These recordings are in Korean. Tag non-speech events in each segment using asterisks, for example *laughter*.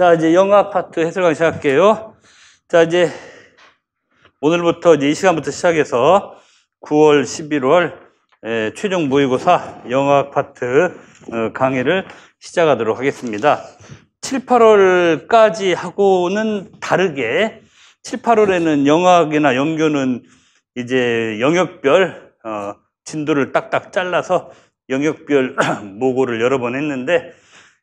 자, 이제 영어 파트 해설 강의 시작할게요. 자, 이제 오늘부터 이제 이 시간부터 시작해서 9월, 11월 에, 최종 모의고사 영어학 파트 어, 강의를 시작하도록 하겠습니다. 7, 8월까지 하고는 다르게 7, 8월에는 영어학이나 영교는 이제 영역별 어, 진도를 딱딱 잘라서 영역별 *clears throat* 모고를 여러 번 했는데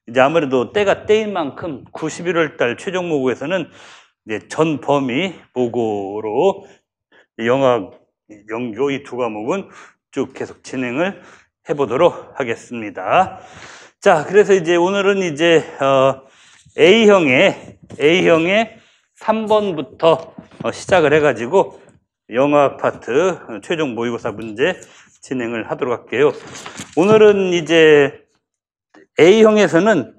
이제 아무래도 때가 때인 만큼 9, 11월 달 최종 모고에서는 이제 전 범위 모고로 영어, 영교 이 두 과목은 쭉 계속 진행을 해보도록 하겠습니다. 자, 그래서 이제 오늘은 이제 어, A형의 A형의 3번부터 어, 시작을 해가지고 영어학 파트 어, 최종 모의고사 문제 진행을 하도록 할게요. 오늘은 이제 A형에서는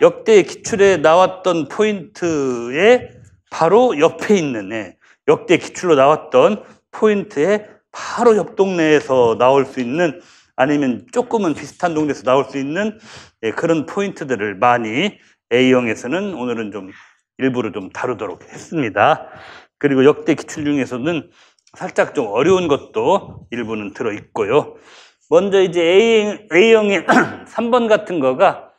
역대 기출에 나왔던 포인트에 바로 옆에 있는 애, 역대 기출로 나왔던 포인트에 바로 옆 동네에서 나올 수 있는 아니면 조금은 비슷한 동네에서 나올 수 있는 예, 그런 포인트들을 많이 A형에서는 오늘은 좀 일부러 좀 다루도록 했습니다. 그리고 역대 기출 중에서는 살짝 좀 어려운 것도 일부는 들어 있고요. 먼저 이제 A, A형의 *clears throat* 3번 같은 거가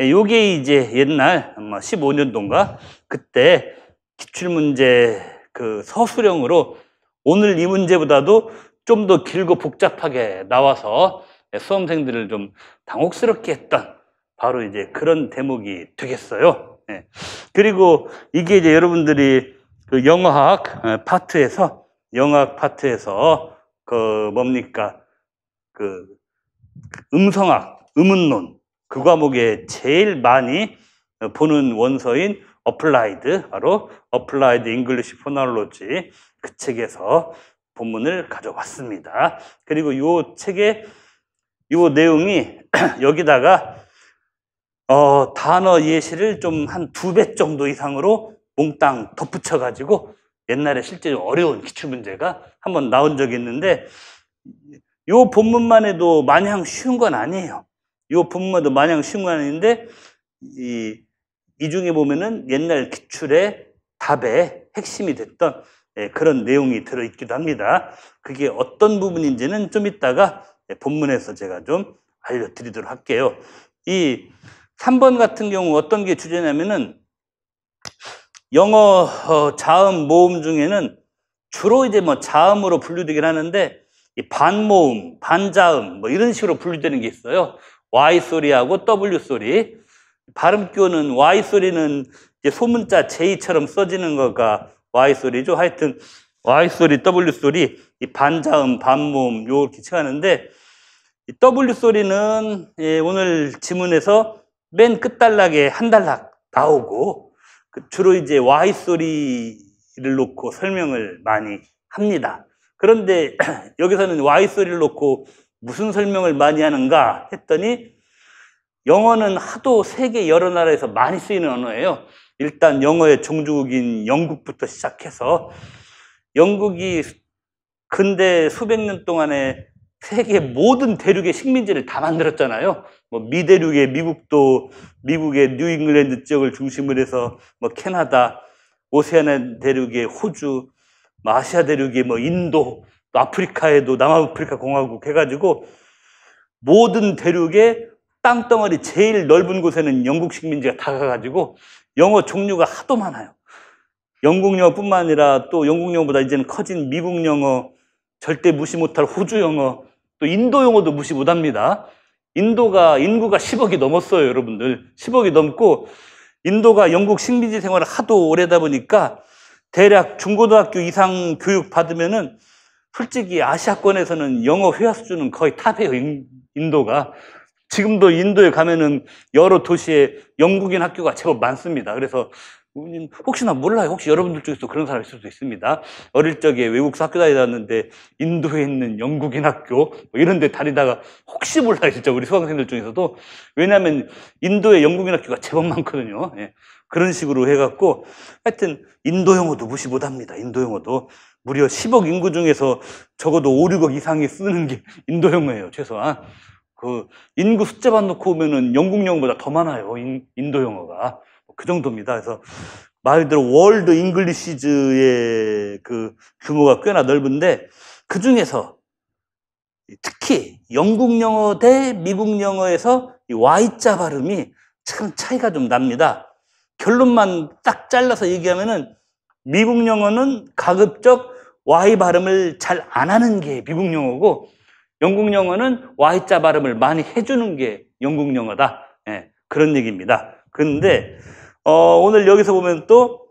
예, 요게 이제 옛날 아마 15년도인가 그때 기출문제 그 서술형으로 오늘 이 문제보다도 좀 더 길고 복잡하게 나와서 수험생들을 좀 당혹스럽게 했던 바로 이제 그런 대목이 되겠어요. 예. 그리고 이게 이제 여러분들이 그 영어학 어, 파트에서 영어학 파트에서 그 뭡니까 그 음성학, 음운론 그 과목에 제일 많이 보는 원서인 Applied 바로 Applied English Phonology 그 책에서 본문을 가져왔습니다. 그리고 이 책의 이 내용이 *clears throat* 여기다가 어, 단어 예시를 좀 한 두 배 정도 이상으로 몽땅 덧붙여 가지고 옛날에 실제 어려운 기출 문제가 한번 나온 적이 있는데 이 본문만 해도 마냥 쉬운 건 아니에요. 이 본문도 마냥 쉬운 건 아닌데 이, 이 중에 보면은 옛날 기출의 답의 핵심이 됐던 예, 그런 내용이 들어있기도 합니다. 그게 어떤 부분인지는 좀 이따가 예, 본문에서 제가 좀 알려드리도록 할게요. 이 3번 같은 경우 어떤 게 주제냐면은 영어 어, 자음 모음 중에는 주로 이제 뭐 자음으로 분류되긴 하는데 반모음, 반자음 뭐 이런 식으로 분류되는 게 있어요. Y 소리하고 W 소리. 발음교는 Y 소리는 소문자 J처럼 써지는 거가 Y 소리죠. 하여튼 Y 소리, W 소리, 이 반자음, 반모음 요렇게 칭하는데 W 소리는 예, 오늘 지문에서 맨 끝단락에 한 단락 나오고 그 주로 이제 Y 소리를 놓고 설명을 많이 합니다. 그런데 *clears throat* 여기서는 Y 소리를 놓고 무슨 설명을 많이 하는가 했더니 영어는 하도 세계 여러 나라에서 많이 쓰이는 언어예요. 일단 영어의 종주국인 영국부터 시작해서 영국이 근대 수백 년 동안에 세계 모든 대륙의 식민지를 다 만들었잖아요. 뭐 미대륙의 미국도 미국의 뉴잉글랜드 지역을 중심으로 해서 뭐 캐나다, 오세아나 대륙의 호주, 뭐 아시아 대륙의 뭐 인도, 또 아프리카에도 남아프리카 공화국 해가지고 모든 대륙의 땅덩어리 제일 넓은 곳에는 영국 식민지가 다가가지고 영어 종류가 하도 많아요. 영국 영어뿐만 아니라 또 영국 영어보다 이제는 커진 미국 영어, 절대 무시 못할 호주 영어, 또 인도 영어도 무시 못합니다. 인도가 인구가 10억이 넘었어요, 여러분들. 10억이 넘고 인도가 영국 식민지 생활을 하도 오래다 보니까 대략 중고등학교 이상 교육 받으면은 솔직히 아시아권에서는 영어 회화 수준은 거의 탑이에요, 인도가. 지금도 인도에 가면은 여러 도시에 영국인 학교가 제법 많습니다. 그래서 혹시나 몰라요. 혹시 여러분들 중에서 그런 사람이 있을 수도 있습니다. 어릴 적에 외국서 학교 다니다는데 인도에 있는 영국인 학교 뭐 이런 데 다니다가 혹시 몰라요. 진짜 우리 수강생들 중에서도. 왜냐하면 인도에 영국인 학교가 제법 많거든요. 예. 그런 식으로 해갖고 하여튼 인도 영어도 무시 못합니다. 인도 영어도. 무려 10억 인구 중에서 적어도 5, 6억 이상이 쓰는 게 *laughs* 인도 영어예요. 최소한. 그 인구 숫자만 놓고 보면은 영국 영어보다 더 많아요. 인, 도 영어가. 그 정도입니다. 그래서 말 그대로 World Englishes의 그 규모가 꽤나 넓은데 그 중에서 특히 영국 영어 대 미국 영어에서 이 Y자 발음이 참 차이가 좀 납니다. 결론만 딱 잘라서 얘기하면은 미국 영어는 가급적 Y 발음을 잘 안 하는 게 미국 영어고 영국 영어는 Y자 발음을 많이 해주는 게 영국 영어다. 예, 그런 얘기입니다. 근데 어, 오늘 여기서 보면 또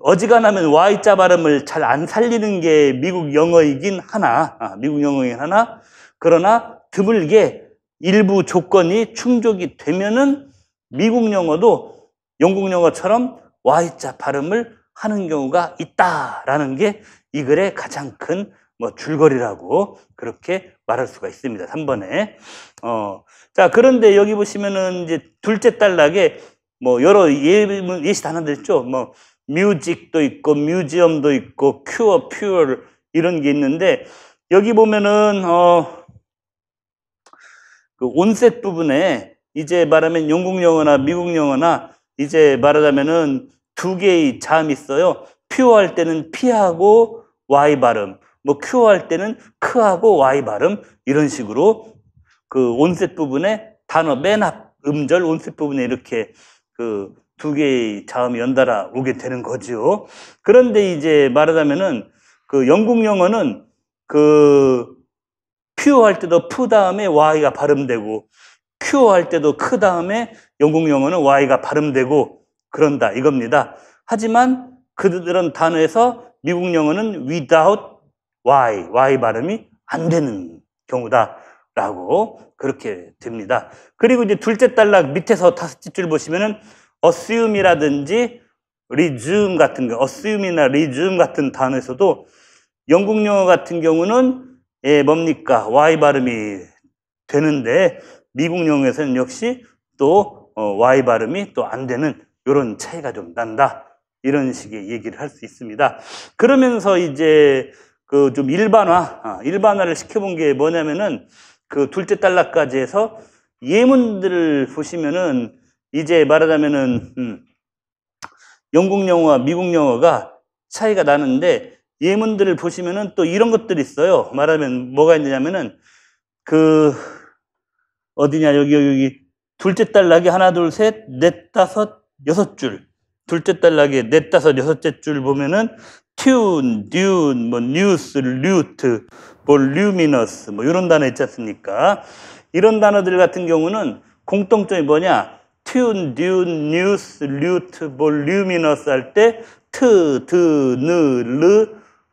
어지간하면 Y자 발음을 잘 안 살리는 게 미국 영어이긴 하나, 아, 미국 영어이긴 하나, 그러나 드물게 일부 조건이 충족이 되면은 미국 영어도 영국 영어처럼 Y자 발음을 하는 경우가 있다라는 게 이 글의 가장 큰 뭐 줄거리라고 그렇게 말할 수가 있습니다. 3번에. 어, 자, 그런데 여기 보시면은 이제 둘째 단락에 뭐 여러 예, 예시 단어들 있죠. 뭐 뮤직도 있고 뮤지엄도 있고 큐어, 퓨어 이런 게 있는데 여기 보면은 어, 그 온셋 부분에 이제 말하면 영국 영어나 미국 영어나 이제 말하자면은 두 개의 자음이 있어요. 퓨어할 때는 피하고 Y 발음, 뭐 큐어할 때는 크하고 Y 발음 이런 식으로 그 온셋 부분에 단어 맨 앞 음절 온셋 부분에 이렇게 그 두 개의 자음이 연달아 오게 되는 거죠. 그런데 이제 말하자면은 그 영국 영어는 그 퓨어할 때도 푸 다음에 Y가 발음되고 큐어 할 때도 크 다음에 영국 영어는 Y가 발음되고 그런다 이겁니다. 하지만 그들은 단어에서 미국 영어는 without Y, Y 발음이 안 되는 경우다라고 그렇게 됩니다. 그리고 이제 둘째 단락 밑에서 다섯째 줄 보시면은 assume이라든지 resume 같은 거, assume이나 resume 같은 단어에서도 영국 영어 같은 경우는 예, 뭡니까? Y 발음이 되는데 미국 영어에서는 역시 또 어, Y 발음이 또 안 되는 이런 차이가 좀 난다. 이런 식의 얘기를 할 수 있습니다. 그러면서 이제 그 좀 일반화, 아, 일반화를 시켜본 게 뭐냐면은 그 둘째 단락까지 해서 예문들을 보시면은 이제 말하자면은 음, 영국 영어와 미국 영어가 차이가 나는데 예문들을 보시면은 또 이런 것들이 있어요. 말하면 뭐가 있냐면은 그 어디냐 여기 여기 둘째 단락에 하나 둘 셋 넷 다섯 여섯 줄 둘째 단락에 넷 다섯 여섯째 줄 보면은 튠, 듀운, 뭐 뉴스, 류트, 뭐 류미너스 뭐 이런 단어 있지 않습니까? 이런 단어들 같은 경우는 공통점이 뭐냐? tune, dune, news, lute, 뭐 luminous 할 때 트, 드, 느, 르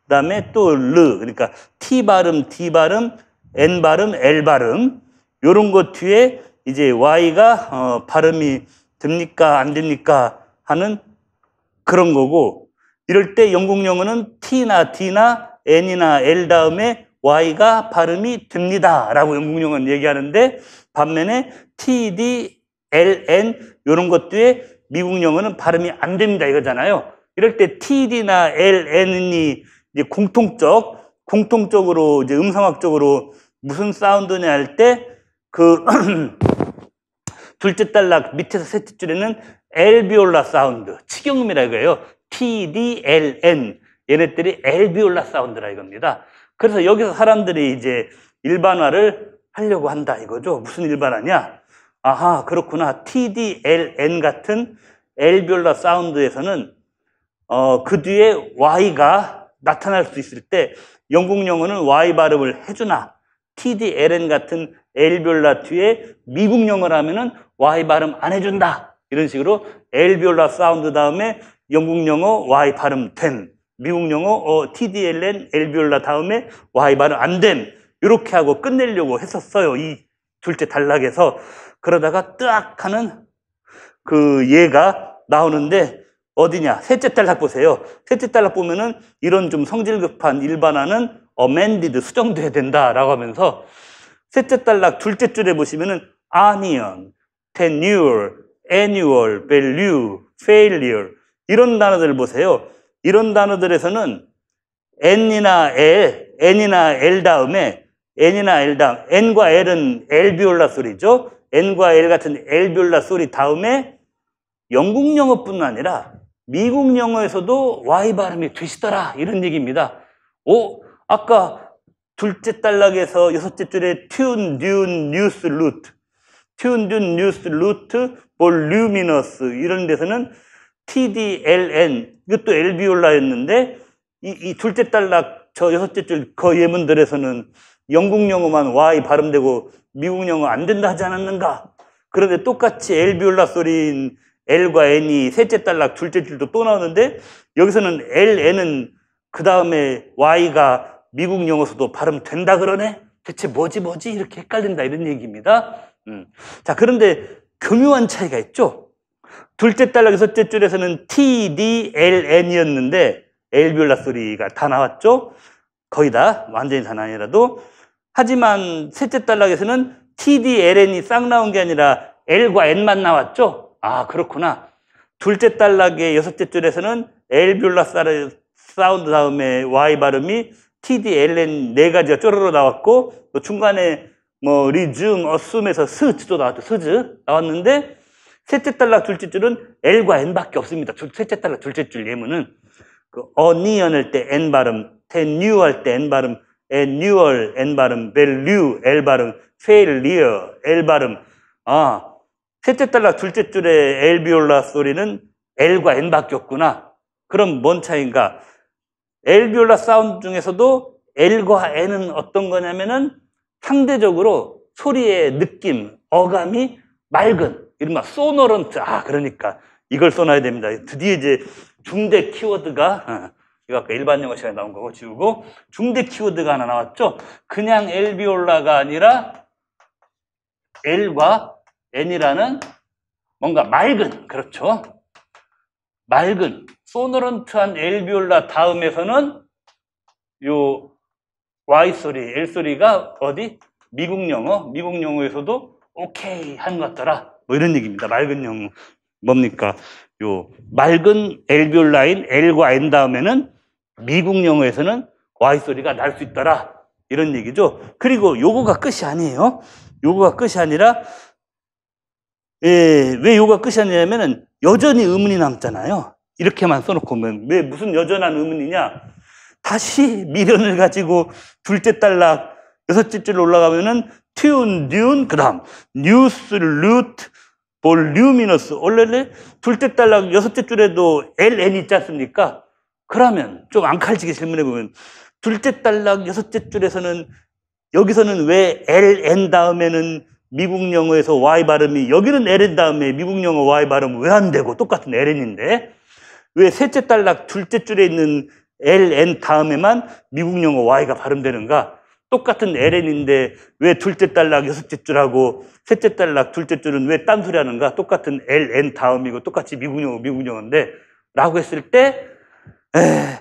그다음에 또 르. 그러니까 T 발음, D 발음, N 발음, L 발음 요런 것 뒤에 이제 Y가 어, 발음이 됩니까? 안 됩니까? 하는 그런 거고 이럴 때 영국 영어는 T나 D나 N이나 L 다음에 Y가 발음이 됩니다. 라고 영국 영어는 얘기하는데 반면에 T, D, L, N 이런 것들에 미국 영어는 발음이 안 됩니다. 이거잖아요. 이럴 때 T, D나 L, N이 이제 공통적, 공통적으로 이제 음성학적으로 무슨 사운드냐 할 때그 *clears throat* 둘째 단락 밑에서 셋째 줄에는 엘비올라 사운드, 치경음이라 이거예요. T, D, L, N. 얘네들이 엘비올라 사운드라 이겁니다. 그래서 여기서 사람들이 이제 일반화를 하려고 한다 이거죠. 무슨 일반화냐? 아하, 그렇구나. T, D, L, N 같은 엘비올라 사운드에서는 어, 그 뒤에 Y가 나타날 수 있을 때 영국 영어는 Y 발음을 해주나 T, D, L, N 같은 엘비올라 뒤에 미국 영어라면은 Y 발음 안 해준다. 이런 식으로 엘비올라 사운드 다음에 영국 영어 Y 발음 된 미국 영어 어, TDLN 엘비올라 다음에 Y 발음 안 된 이렇게 하고 끝내려고 했었어요. 이 둘째 단락에서 그러다가 뜨악 하는 그 예가 나오는데 어디냐? 셋째 단락 보세요. 셋째 단락 보면은 이런 좀 성질 급한 일반화는 amended 수정돼야 된다라고 하면서 셋째 단락 둘째 줄에 보시면은 onion, tenure, annual, value, failure 이런 단어들 보세요. 이런 단어들에서는 n이나 l, n이나 l 다음에 n이나 l 다음 n과 l은 엘비올라 소리죠. n과 l 같은 엘비올라 소리 다음에 영국 영어뿐 아니라 미국 영어에서도 Y 발음이 되시더라 이런 얘기입니다. 오, 아까 둘째 단락에서 여섯째 줄에 튠, 듄, 뉴스, 루트, 튠, 듄, 뉴스, 루트, 볼루미너스. 이런 데서는 TDLN 이것도 엘비올라였는데 이, 이 둘째 단락 저 여섯째 줄 그 예문들에서는 영국 영어만 Y 발음되고 미국 영어 안 된다 하지 않았는가? 그런데 똑같이 엘비올라 소리인 L과 N이 셋째 단락 둘째 줄도 또 나오는데 여기서는 L, N은 그 다음에 Y가 미국 영어서도 발음 된다 그러네? 대체 뭐지 뭐지? 이렇게 헷갈린다 이런 얘기입니다. 음. 자 그런데 교묘한 차이가 있죠? 둘째 단락 여섯째 줄에서는 T, D, L, N이었는데 엘비올라 소리가 다 나왔죠? 거의 다 완전히 다는 아니라도 하지만 셋째 단락에서는 T, D, L, N이 싹 나온 게 아니라 L과 N만 나왔죠? 아 그렇구나. 둘째 단락의 여섯째 줄에서는 엘비올라 사운드 다음에 Y 발음이 T, D, L, N 네 가지가 쪼르르 나왔고 또 중간에 뭐 resume, assume에서 스즈도 나왔죠. 스즈 나왔는데 셋째 단락 둘째 줄은 L과 N밖에 없습니다. 셋째 단락 둘째 줄 예문은 그 onion 할때 N 발음, tenure 할때 N 발음, annual N 발음, value L 발음, failure L 발음. 아 셋째 단락 둘째 줄의 alveolar 소리는 L과 N밖에 없구나. 그럼 뭔 차이인가? alveolar sound 중에서도 L과 N은 어떤 거냐면은 상대적으로 소리의 느낌, 어감이 맑은, 이른바 소노런트. 아, 그러니까 이걸 써놔야 됩니다. 드디어 이제 중대 키워드가, 어, 이거 아까 일반 영어 시간에 나온 거고 지우고, 중대 키워드가 하나 나왔죠? 그냥 엘비올라가 아니라 L과 N이라는 뭔가 맑은, 그렇죠? 맑은, 소노런트한 엘비올라 다음에서는 요 Y 소리, L 소리가 어디? 미국 영어, 미국 영어에서도 오케이 한 것 같더라. 뭐 이런 얘기입니다. 맑은 영어. 뭡니까? 요 맑은 엘비올 라인 L과 N 다음에는 미국 영어에서는 Y 소리가 날 수 있더라. 이런 얘기죠. 그리고 요거가 끝이 아니에요. 요거가 끝이 아니라 예, 왜 요가 끝이 아니냐면은 여전히 의문이 남잖아요. 이렇게만 써놓고 왜 무슨 여전한 의문이냐? 다시 미련을 가지고 둘째 단락 여섯째 줄 올라가면은 튠, 듄, 그 다음 뉴스, 루트, 볼루미너스 원래는 둘째 단락 여섯째 줄에도 LN 있지 않습니까? 그러면 좀 앙칼지게 질문해 보면 둘째 단락 여섯째 줄에서는 여기서는 왜 LN 다음에는 미국 영어에서 Y 발음이 여기는 LN 다음에 미국 영어 Y 발음 왜 안 되고 똑같은 LN인데 왜 셋째 단락 둘째 줄에 있는 LN 다음에만 미국 영어 Y가 발음되는가? 똑같은 LN인데 왜 둘째 단락 여섯째 줄하고 셋째 단락 둘째 줄은 왜 딴소리 하는가? 똑같은 LN 다음이고 똑같이 미국 영어 미국 영어인데 라고 했을 때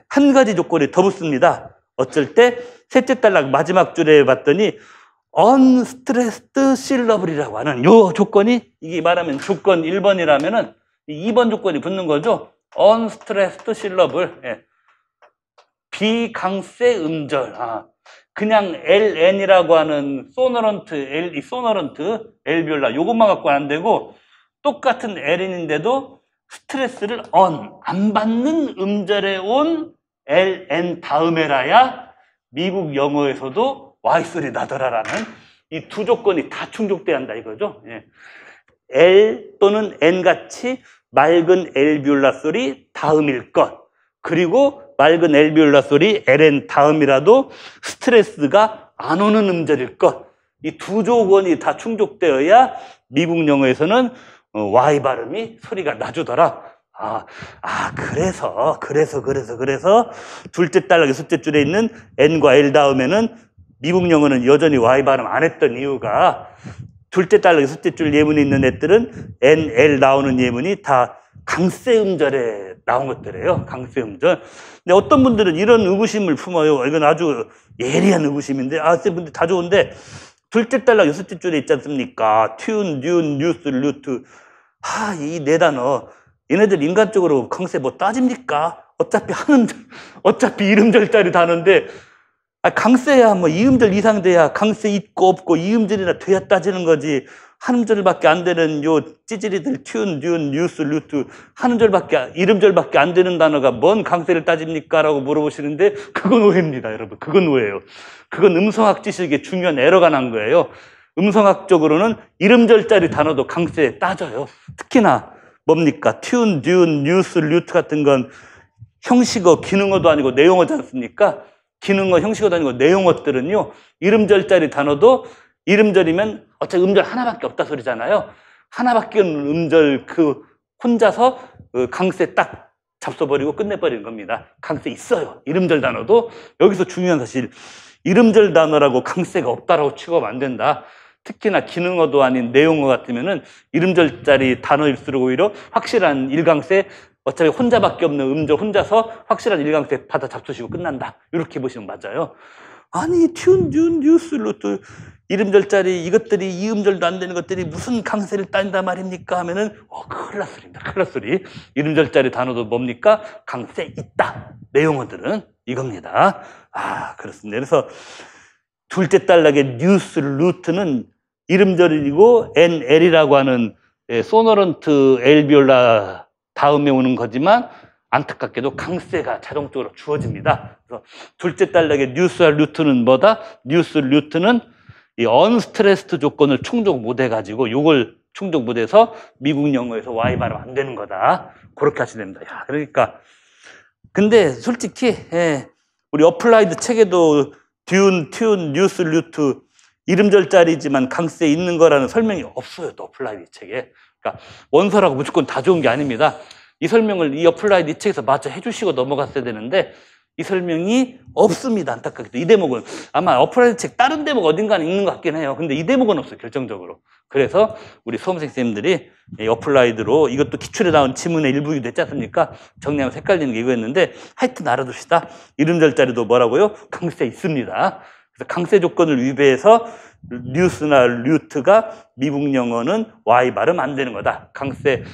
한 가지 조건이 더 붙습니다. 어쩔 때 셋째 단락 마지막 줄에 봤더니 unstressed syllable이라고 하는 요 조건이 이게 말하면 조건 1번이라면은 2번 조건이 붙는 거죠. Unstressed syllable. 예. 비강세 음절. 아, 그냥 LN이라고 하는 소너런트, L, 이 소너런트, 엘비올라 요것만 갖고 안 되고 똑같은 LN인데도 스트레스를 on, 안 받는 음절에 온 LN 다음에라야 미국 영어에서도 Y소리 나더라라는 이 두 조건이 다 충족돼야 한다 이거죠. 예. L 또는 N 같이 맑은 엘비올라 소리 다음일 것. 그리고 맑은 엘비올라 소리 LN 다음이라도 스트레스가 안 오는 음절일 것. 이 두 조건이 다 충족되어야 미국 영어에서는 어, Y 발음이 소리가 나주더라. 아, 아, 그래서, 그래서, 그래서, 그래서 둘째 딸락 여섯째 줄에 있는 N과 L 다음에는 미국 영어는 여전히 Y 발음 안 했던 이유가 둘째 단락 여섯째 줄 예문이 있는 애들은 N, L 나오는 예문이 다 강세 음절에 나온 것들이에요. 강세 음절. 근데 어떤 분들은 이런 의구심을 품어요. 이건 아주 예리한 의구심인데, 아, 분들 다 좋은데, 둘째 단락 여섯째 줄에 있지 않습니까? tune, dune, news, lute. 하, 이 네 단어. 얘네들 인간적으로 강세 뭐 따집니까? 어차피 하는, 어차피 일음절짜리 다는데, 아, 강세야, 뭐, 이음절 이상 돼야 강세 있고 없고 이음절이나 돼야 따지는 거지. 한 음절밖에 안 되는 요 찌질이들 튠, 듀 뉴스, 루트 한 음절밖에 이름절밖에 안 되는 단어가 뭔 강세를 따집니까? 라고 물어보시는데 그건 오해입니다, 여러분. 그건 오해예요. 그건 음성학 지식에 중요한 에러가 난 거예요. 음성학적으로는 이름절짜리 단어도 강세에 따져요. 특히나 뭡니까? 튠, 듀 뉴스, 루트 같은 건 형식어, 기능어도 아니고 내용어지 않습니까? 기능어, 형식어도 아니고 내용어들은요. 이름절짜리 단어도 이름절이면 어차피 음절 하나밖에 없다 소리잖아요. 하나밖에 없는 음절 그 혼자서 그 강세 딱 잡숴버리고 끝내버리는 겁니다. 강세 있어요. 이름절 단어도 여기서 중요한 사실 이름절 단어라고 강세가 없다라고 취급하면 안 된다. 특히나 기능어도 아닌 내용어 같으면은 이름절짜리 단어일수록 오히려 확실한 일강세 어차피 혼자밖에 없는 음절 혼자서 확실한 일강세 받아 잡수시고 끝난다. 이렇게 보시면 맞아요. 아니 튠, 듀, 뉴스, 루트 이름절짜리 이것들이 이음절도 안 되는 것들이 무슨 강세를 딴다 말입니까? 하면은 어 큰일 났소리입니다. 큰일 났소리. 이름절짜리 단어도 뭡니까? 강세 있다. 내 용어들은 이겁니다. 아 그렇습니다. 그래서 둘째 단락의 뉴스 루트는 이름절이고 NL이라고 하는 예, sonorant alveolar 다음에 오는 거지만 안타깝게도 강세가 자동적으로 주어집니다. 그래서 둘째 단락의 news와 lute는 뭐다? news lute는 이 unstressed 조건을 충족 못해 가지고 이걸 충족 못해서 미국 영어에서 Y 발음 안 되는 거다. 그렇게 하시면 됩니다. 야, 그러니까 근데 솔직히 예, 우리 Applied 책에도 dune, tune, news, lute 일음절짜리지만 강세 있는 거라는 설명이 없어요. 또 Applied 책에. 그러니까 원서라고 무조건 다 좋은 게 아닙니다. 이 설명을 이 Applied 책에서 마저 해주시고 넘어갔어야 되는데 이 설명이 없습니다. 안타깝게도. 이 대목은 아마 Applied 책 다른 대목 어딘가는 있는 것 같긴 해요. 근데 이 대목은 없어요. 결정적으로. 그래서 우리 수험생 쌤들이 이 Applied로 이것도 기출에 나온 지문의 일부이기도 했지 않습니까? 정리하면 헷갈리는 게 이거였는데 하여튼 알아둡시다. 이름 절자리도 뭐라고요? 강세 있습니다. 그래서 강세 조건을 위배해서 뉴스나 류트가 미국 영어는 Y 발음 안 되는 거다. 강세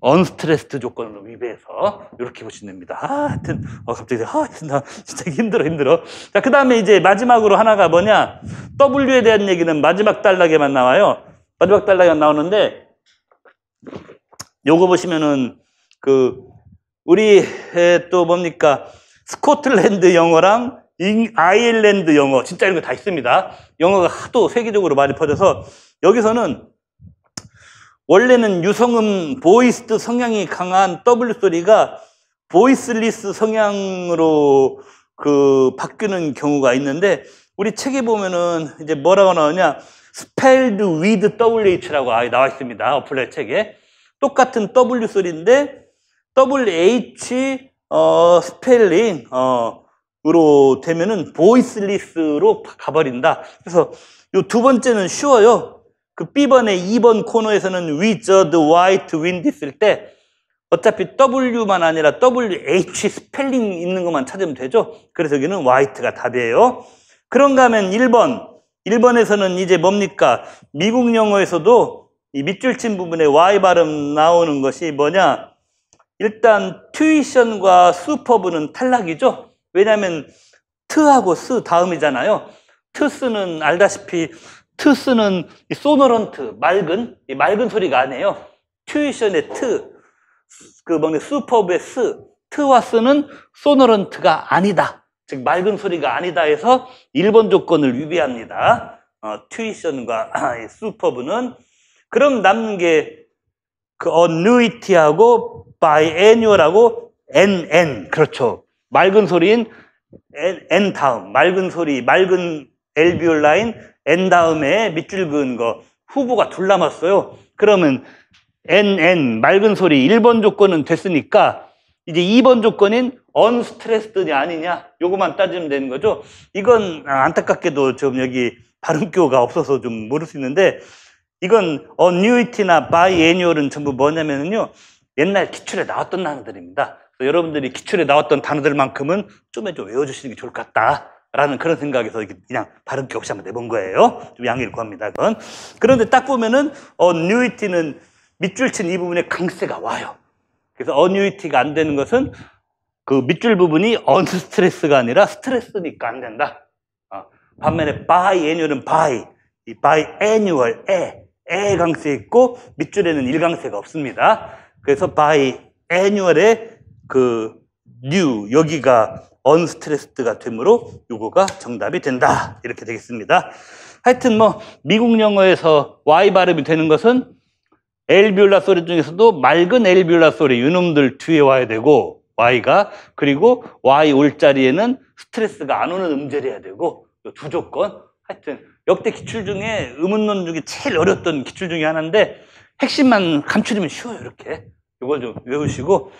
언스트레스트 조건을 위배해서 이렇게 보시면 됩니다. 아, 하여튼 어, 갑자기 아, 나 진짜 힘들어 힘들어. 자, 그 다음에 이제 마지막으로 하나가 뭐냐? W에 대한 얘기는 마지막 단락에만 나와요. 마지막 단락에만 나오는데 요거 보시면은 그 우리 또 뭡니까? 스코틀랜드 영어랑 아일랜드 영어 진짜 이런 거 다 있습니다. 영어가 하도 세계적으로 많이 퍼져서 여기서는 원래는 유성음 voiced 성향이 강한 W 소리가 voiceless 성향으로 그 바뀌는 경우가 있는데 우리 책에 보면은 이제 뭐라고 나오냐 spelled with WH라고 아예 나와 있습니다. Applied 책에 똑같은 W 소리인데 WH 어 스펠링 어 으로 되면은 voiceless로 가버린다. 그래서 요두 번째는 쉬워요. 그 B번의 2번 코너에서는 just white wind 있을 때 어차피 W만 아니라 WH 스펠링 있는 것만 찾으면 되죠. 그래서 여기는 white가 답이에요. 그런가 하면 1번. 1번에서는 이제 뭡니까? 미국 영어에서도 이 밑줄 친 부분에 Y 발음 나오는 것이 뭐냐? 일단 tuition과 superb는 탈락이죠. 왜냐하면 트하고 스 다음이잖아요. 트스는 알다시피 트스는 sonorant, 맑은, 맑은 소리가 아니에요. tuition의 트, 그 뭐냐, 슈퍼브의 스, 트와 스는 sonorant가 아니다. 즉, 맑은 소리가 아니다 해서 1번 조건을 위배합니다. 어, 튜이션과 *laughs* 슈퍼브는. 그럼 남는 게, 그, annuity하고 biannual하고 nn. 그렇죠. 맑은 소리인 n, n 다음. 맑은 소리, 맑은 엘비올 라인, N 다음에 밑줄 그은 거 후보가 둘 남았어요. 그러면 NN 맑은 소리 1번 조건은 됐으니까 이제 2번 조건인 언스트레스드냐 아니냐 요거만 따지면 되는 거죠. 이건 안타깝게도 좀 여기 발음교가 없어서 좀 모를 수 있는데 이건 annuity나 biannual은 전부 뭐냐면요. 옛날 기출에 나왔던 단어들입니다. 여러분들이 기출에 나왔던 단어들만큼은 좀좀 외워주시는 게 좋을 것 같다. 라는 그런 생각에서 그냥 발음 기 없이 한번 내본 거예요. 좀 양해를 구합니다. 그건. 그런데 딱 보면은 어뉴이티는 밑줄 친 이 부분에 강세가 와요. 그래서 어뉴이티가 안 되는 것은 그 밑줄 부분이 unstress가 아니라 stress니까 안 된다. 어. 반면에 bi, 이 biannual에 에 강세 있고 밑줄에는 일강세가 없습니다. 그래서 biannual의 그 new 여기가 unstressed가 되므로 요거가 정답이 된다. 이렇게 되겠습니다. 하여튼 뭐 미국 영어에서 y 발음이 되는 것은 엘비올라 소리 중에서도 맑은 엘비올라 소리 이놈들 뒤에 와야 되고 y가 그리고 y 올 자리에는 스트레스가 안 오는 음절이어야 되고 요두 조건 하여튼 역대 기출 중에 음운론 중에 제일 어려웠던 기출 중에 하나인데 핵심만 감추리면 쉬워요 이렇게 이걸 좀 외우시고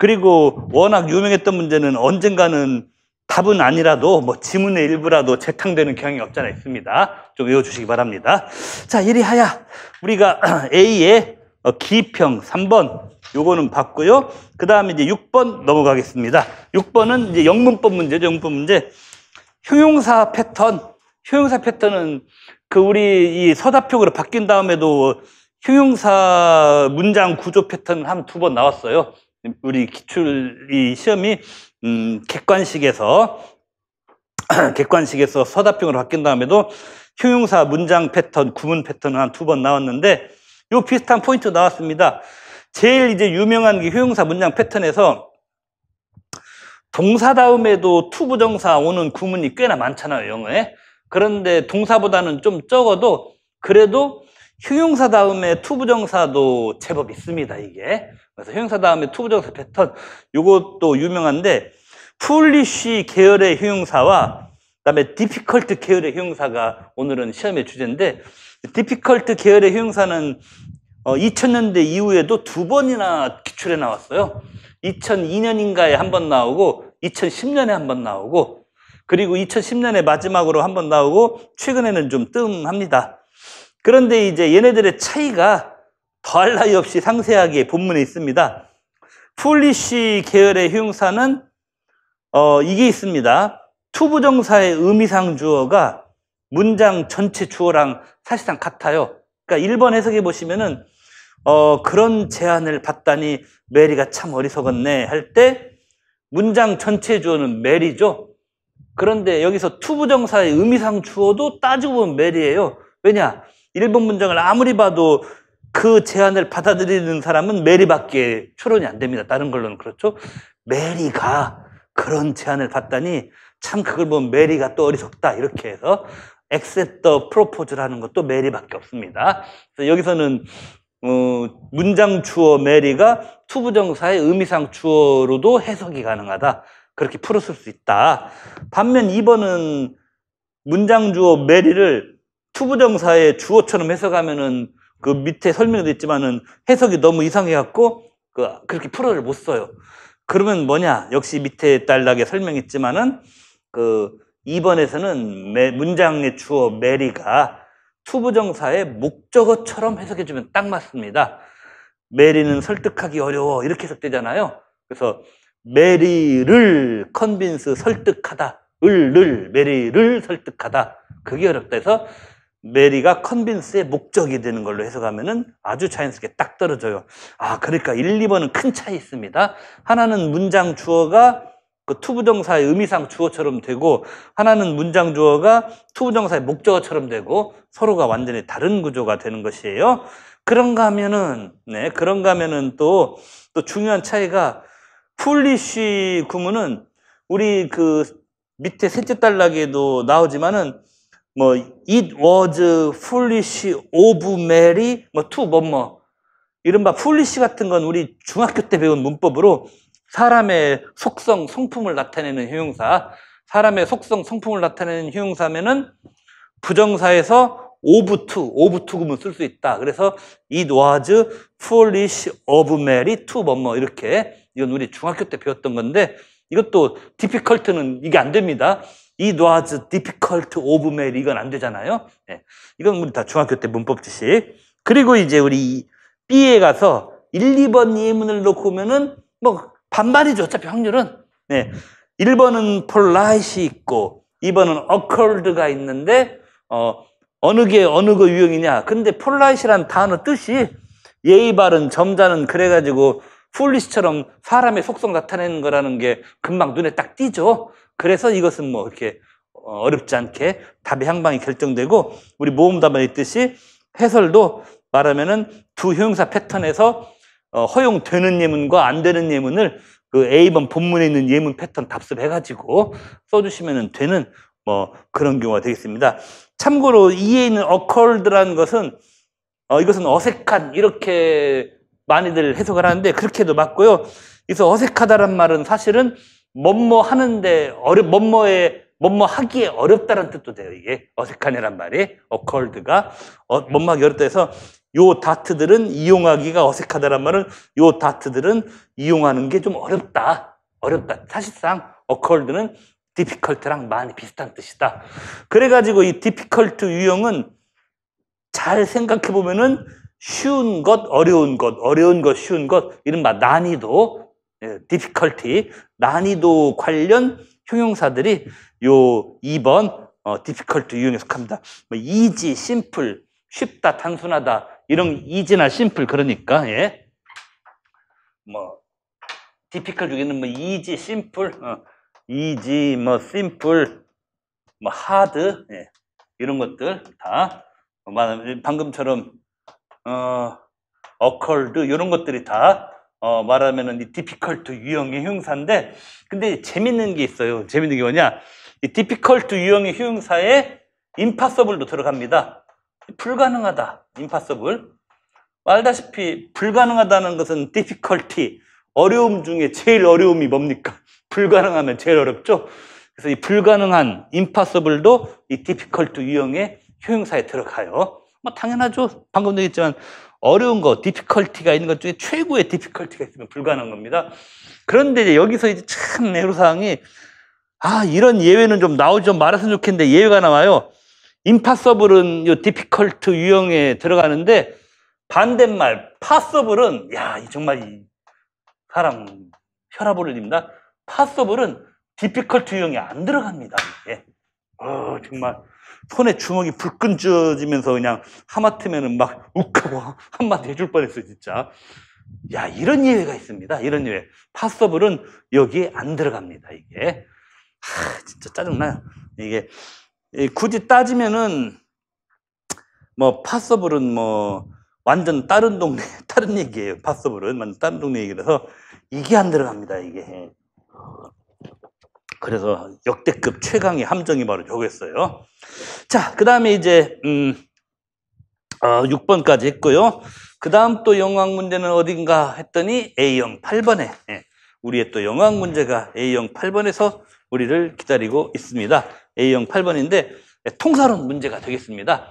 그리고 워낙 유명했던 문제는 언젠가는 답은 아니라도 뭐 지문의 일부라도 재탕되는 경향이 없잖아 있습니다. 좀 외워주시기 바랍니다. 자, 이리하야 우리가 *clears throat* A의 어, 기평 3번 요거는 봤고요. 그 다음에 이제 6번 넘어가겠습니다. 6번은 이제 영문법 문제죠. 영문법 문제. 효용사 패턴. 효용사 패턴은 그 우리 이 서다표로 바뀐 다음에도 효용사 문장 구조 패턴 한 두 번 나왔어요. 우리 기출 이 시험이 음, 객관식에서 *clears throat* 객관식에서 서답형으로 바뀐 다음에도 형용사 문장 패턴, 구문 패턴 한 두 번 나왔는데 요 비슷한 포인트 나왔습니다. 제일 이제 유명한 게 형용사 문장 패턴에서 동사 다음에도 투부정사 오는 구문이 꽤나 많잖아요, 영어에. 그런데 동사보다는 좀 적어도 그래도 형용사 다음에 투부정사도 제법 있습니다, 이게. 그래서 형용사 다음에 투부정사 패턴, 요것도 유명한데, 풀리쉬 계열의 효용사와 그다음에 difficult 계열의 효용사가 오늘은 시험의 주제인데, difficult 계열의 효용사는 어, 2000년대 이후에도 두 번이나 기출에 나왔어요. 2002년인가에 한 번 나오고, 2010년에 한 번 나오고, 그리고 2010년에 마지막으로 한 번 나오고, 최근에는 좀 뜸합니다. 그런데 이제 얘네들의 차이가 더할 나위 없이 상세하게 본문에 있습니다. foolish 계열의 형용사는 어, 이게 있습니다. 투부정사의 의미상 주어가 문장 전체 주어랑 사실상 같아요. 그러니까 1번 해석해 보시면은 어, 그런 제안을 받다니 메리가 참 어리석었네 할 때 문장 전체 주어는 메리죠. 그런데 여기서 투부정사의 의미상 주어도 따지고 보면 메리예요. 왜냐? 1번 문장을 아무리 봐도 그 제안을 받아들이는 사람은 메리밖에 추론이 안 됩니다. 다른 걸로는 그렇죠. 메리가 그런 제안을 받다니 참 그걸 보면 메리가 또 어리석다 이렇게 해서 the proposal하는 것도 메리밖에 없습니다. 그래서 여기서는 어, 문장 주어 메리가 to부정사의 의미상 주어로도 해석이 가능하다. 그렇게 풀어쓸 수 있다. 반면 2번은 문장 주어 메리를 to부정사의 주어처럼 해석하면은 그 밑에 설명도 있지만은 해석이 너무 이상해갖고 그 그렇게 풀어를 못 써요. 그러면 뭐냐? 역시 밑에 단락에 설명했지만은 그 2번에서는 문장의 주어 메리가 to부정사의 목적어처럼 해석해주면 딱 맞습니다. 메리는 설득하기 어려워 이렇게 해석되잖아요. 그래서 메리를 convince 설득하다, 을/를 메리를 설득하다 그게 어렵다 해서 메리가 convince의 목적이 되는 걸로 해석하면은 아주 자연스럽게 딱 떨어져요. 아, 그러니까 1, 2번은 큰 차이 있습니다. 하나는 문장 주어가 그 to부정사의 의미상 주어처럼 되고 하나는 문장 주어가 to부정사의 목적어처럼 되고 서로가 완전히 다른 구조가 되는 것이에요. 그런가 하면은 네, 그런가 하면은 또 또 중요한 차이가 풀리쉬 구문은 우리 그 밑에 셋째 단락에도 나오지만은 뭐 it was foolish of Mary 뭐 to 뭐뭐 이른바 foolish 같은 건 우리 중학교 때 배운 문법으로 사람의 속성, 성품을 나타내는 효용사 사람의 속성, 성품을 나타내는 효용사면은 부정사에서 of to, of to 구문 쓸 수 있다. 그래서 it was foolish of Mary to 뭐뭐 이렇게 이건 우리 중학교 때 배웠던 건데 이것도 difficult는 이게 안 됩니다. It was difficult of mail 이건 안 되잖아요. 네. 이건 우리 다 중학교 때 문법 지식. 그리고 이제 우리 B에 가서 1, 2번 예문을 놓고 오면은 뭐 반반이죠. 어차피 확률은. 네. 1번은 polite이 있고 2번은 occurred가 있는데 어 어느 게 어느 거 유형이냐. 근데 polite이란 단어 뜻이 예의 바른 점잖은 그래 가지고 풀리시처럼 사람의 속성 나타내는 거라는 게 금방 눈에 딱 띄죠. 그래서 이것은 뭐 이렇게 어렵지 않게 답의 향방이 결정되고 우리 모험답안에 있듯이 해설도 말하면은 두 형용사 패턴에서 어, 허용되는 예문과 안 되는 예문을 그 A번 본문에 있는 예문 패턴 답습 해가지고 써주시면 되는 뭐 그런 경우가 되겠습니다. 참고로 이에 있는 occurred라는 것은 어, 이것은 어색한 이렇게 많이들 해석을 하는데 그렇게도 맞고요. 그래서 어색하다란 말은 사실은 뭐뭐 하는데 어렵 뭐뭐에 뭐뭐 하기에 어렵다는 뜻도 돼요. 이게 어색한이란 말이 occurred가 어, 뭐뭐 하기 어렵다 해서 요 다트들은 이용하기가 어색하다란 말은 요 다트들은 이용하는 게 좀 어렵다. 어렵다. 사실상 occurred는 difficult랑 많이 비슷한 뜻이다. 그래가지고 이 difficult 유형은 잘 생각해 보면은 쉬운 것, 어려운 것, 어려운 것, 쉬운 것, 이른바 난이도, 예, difficulty, 난이도 관련 형용사들이 요 2번 어, difficult 유형에 속합니다. 뭐 easy, simple, 쉽다, 단순하다, 이런 easy나 simple 그러니까 예. 뭐 difficult 중에는 뭐 easy, simple, 어, easy, 뭐 simple, 뭐 hard 예. 이런 것들 다 방금처럼 어, occurred 이런 것들이 다 어, 말하면은 이 difficult 유형의 형용사인데 근데 재밌는 게 있어요. 재밌는 게 뭐냐? 이 difficult 유형의 형용사에 impossible도 들어갑니다. 불가능하다. impossible. 말다시피 불가능하다는 것은 difficulty 어려움 중에 제일 어려움이 뭡니까? 불가능하면 제일 어렵죠. 그래서 이 불가능한 impossible도 이 difficult 유형의 효용사에 들어가요. 뭐 당연하죠. 방금도 얘기했지만 어려운 거, 디피컬티가 있는 것 중에 최고의 디피컬티가 있으면 불가능한 겁니다. 그런데 이제 여기서 이제 참 애로사항이 아 이런 예외는 좀 나오지 좀 말았으면 좋겠는데 예외가 나와요. impossible은 요 difficult 유형에 들어가는데 반대말 possible은 야 정말 이 사람 혈압 올립니다. possible은 difficult 유형이 안 들어갑니다. 예. 어 정말 손에 주먹이 불끈져지면서 그냥 하마터면은 막 욱하고 한마디 해줄 뻔했어요, 진짜. 야, 이런 예외가 있습니다. 이런 예외. possible은 여기에 안 들어갑니다, 이게. 하, 진짜 짜증나요. 이게, 굳이 따지면은, 뭐, possible은 뭐, 완전 다른 동네, *laughs* 다른 얘기예요. possible은. 완전 다른 동네 얘기라서, 이게 안 들어갑니다, 이게. 그래서 역대급 최강의 함정이 바로 저거였어요. 자, 그 다음에 이제, 음, 어, 6번까지 했고요. 그 다음 또 영어학 문제는 어딘가 했더니 A형 8번에, 예, 우리의 또 영어학 문제가 A형 8번에서 우리를 기다리고 있습니다. A형 8번인데, 예, 통사론 문제가 되겠습니다.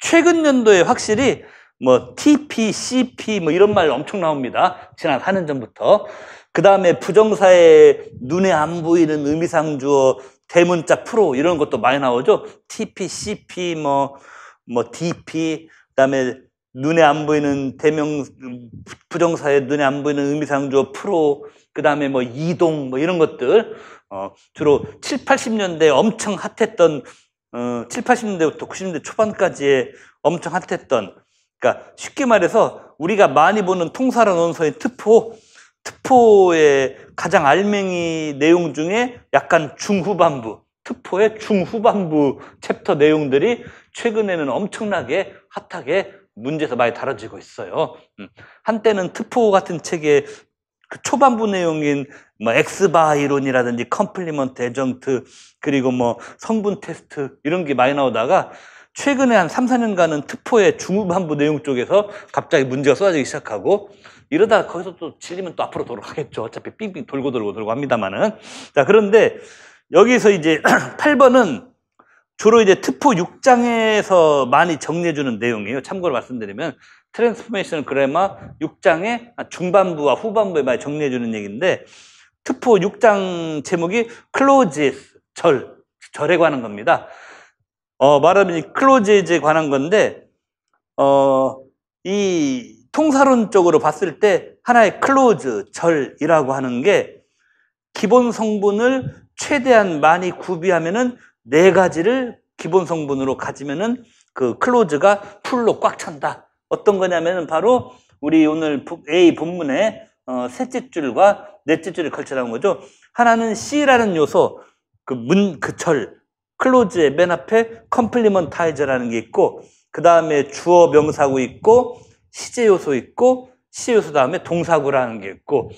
최근 연도에 확실히 뭐 TP, CP 뭐 이런 말 엄청 나옵니다. 지난 4년 전부터. 그 다음에 부정사에 눈에 안 보이는 의미상주어, 대문자 프로 이런 것도 많이 나오죠. TP, CP, 뭐, 뭐 DP, 그 다음에 눈에 안 보이는 대명 부정사에 눈에 안 보이는 의미상주어 프로, 그 다음에 뭐 이동 뭐 이런 것들 어, 주로 7, 80년대 엄청 핫했던 어, 7, 80년대부터 90년대 초반까지의 엄청 핫했던 그러니까 쉽게 말해서 우리가 많이 보는 통사론 원서의 특포 트포의 가장 알맹이 내용 중에 약간 중후반부, 트포의 중후반부 챕터 내용들이 최근에는 엄청나게 핫하게 문제에서 많이 다뤄지고 있어요. 음, 한때는 트포 같은 책의 그 초반부 내용인 뭐 엑스바 이론이라든지 complement adjunct 그리고 뭐 성분 테스트 이런 게 많이 나오다가 최근에 한 3, 4년간은 트포의 중후반부 내용 쪽에서 갑자기 문제가 쏟아지기 시작하고 이러다 거기서 또 질리면 또 앞으로 돌아가겠죠. 어차피 삥삥 돌고 돌고 돌고 합니다만은. 자, 그런데 여기서 이제 *clears throat* 8번은 주로 이제 트포 6장에서 많이 정리해주는 내용이에요. 참고로 말씀드리면 Transformation Grammar 6장의 중반부와 후반부에 많이 정리해주는 얘기인데 트포 6장 제목이 clauses, 절, 절에 관한 겁니다. 어, 말하면 clause에 관한 건데, 어, 이 통사론적으로 봤을 때 하나의 clause, 절이라고 하는 게 기본 성분을 최대한 많이 구비하면은 네 가지를 기본 성분으로 가지면은 그 clause가 full로 꽉 찬다. 어떤 거냐면은 바로 우리 오늘 A 본문에 어, 셋째 줄과 넷째 줄을 걸쳐 나온 거죠. 하나는 C라는 요소, 그 문, 그 절, clause의 맨 앞에 complementizer라는 게 있고, 그그 다음에 주어 명사구 있고 시제 요소 있고 시제 요소 다음에 동사구라는 게 있고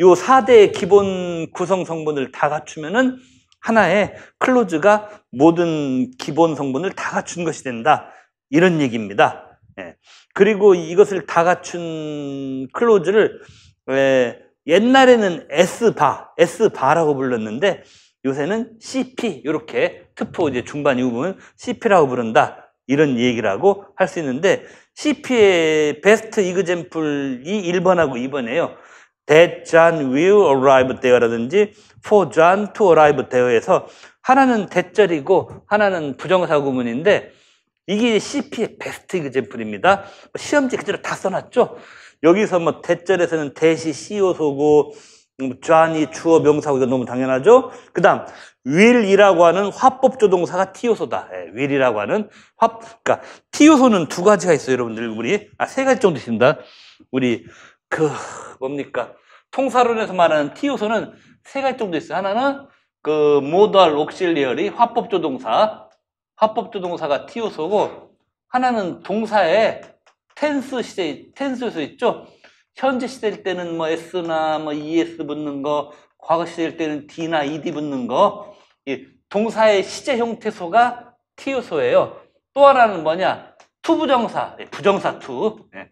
요 4대의 기본 구성 성분을 다 갖추면은 하나의 clause가 모든 기본 성분을 다 갖춘 것이 된다. 이런 얘기입니다. 예. 그리고 이것을 다 갖춘 clause를 예, 옛날에는 S-bar, S-bar라고 불렀는데 요새는 CP 이렇게 특포 이제 중반 이 부분 CP라고 부른다. 이런 얘기라고 할 수 있는데 CP의 베스트 이그젠플이 1번하고 2번이에요. That John will arrive there라든지 for John to arrive there에서 하나는 대절이고 하나는 부정사 구문인데 이게 CP의 베스트 이그젠플입니다. 시험지 그대로 다 써놨죠. 여기서 뭐 대절에서는 대시 시요소고 John이 주어 명사고 이거 너무 당연하죠. 그 다음 will이라고 하는 화법 조동사가 T요소다. 예, will이라고 하는 화, 그러니까 T요소는 두 가지가 있어요, 여러분들. 우리 아 세 가지 정도 있습니다. 우리 그 뭡니까 통사론에서 말하는 T요소는 세 가지 정도 있어요. 하나는 그 모달 옥실리얼이 화법 조동사, 화법 조동사가 T요소고 하나는 동사의 텐스 시대, 텐스 요소 있죠. 현재 시제일 때는 뭐 S나 뭐 ES 붙는 거, 과거 시제일 때는 D나 ED 붙는 거, 이 동사의 시제 형태소가 T 요소예요. 또 하나는 뭐냐? to 부정사, 예, 부정사 to, 예.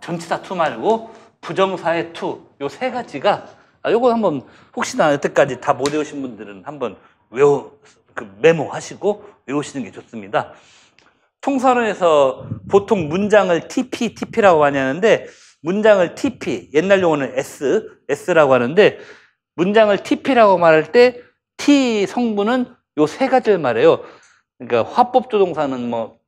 전치사 to 말고 부정사의 to, 요 세 가지가 아, 요거 한번 혹시나 여태까지 다 못 외우신 분들은 한번 외워 그 메모하시고 외우시는 게 좋습니다. 통사론에서 보통 문장을 TP, TP라고 하는데 문장을 TP, 옛날 용어는 S, S라고 하는데 문장을 TP라고 말할 때 T 성분은 요 세 가지를 말해요. 그러니까 화법 조동사는 뭐,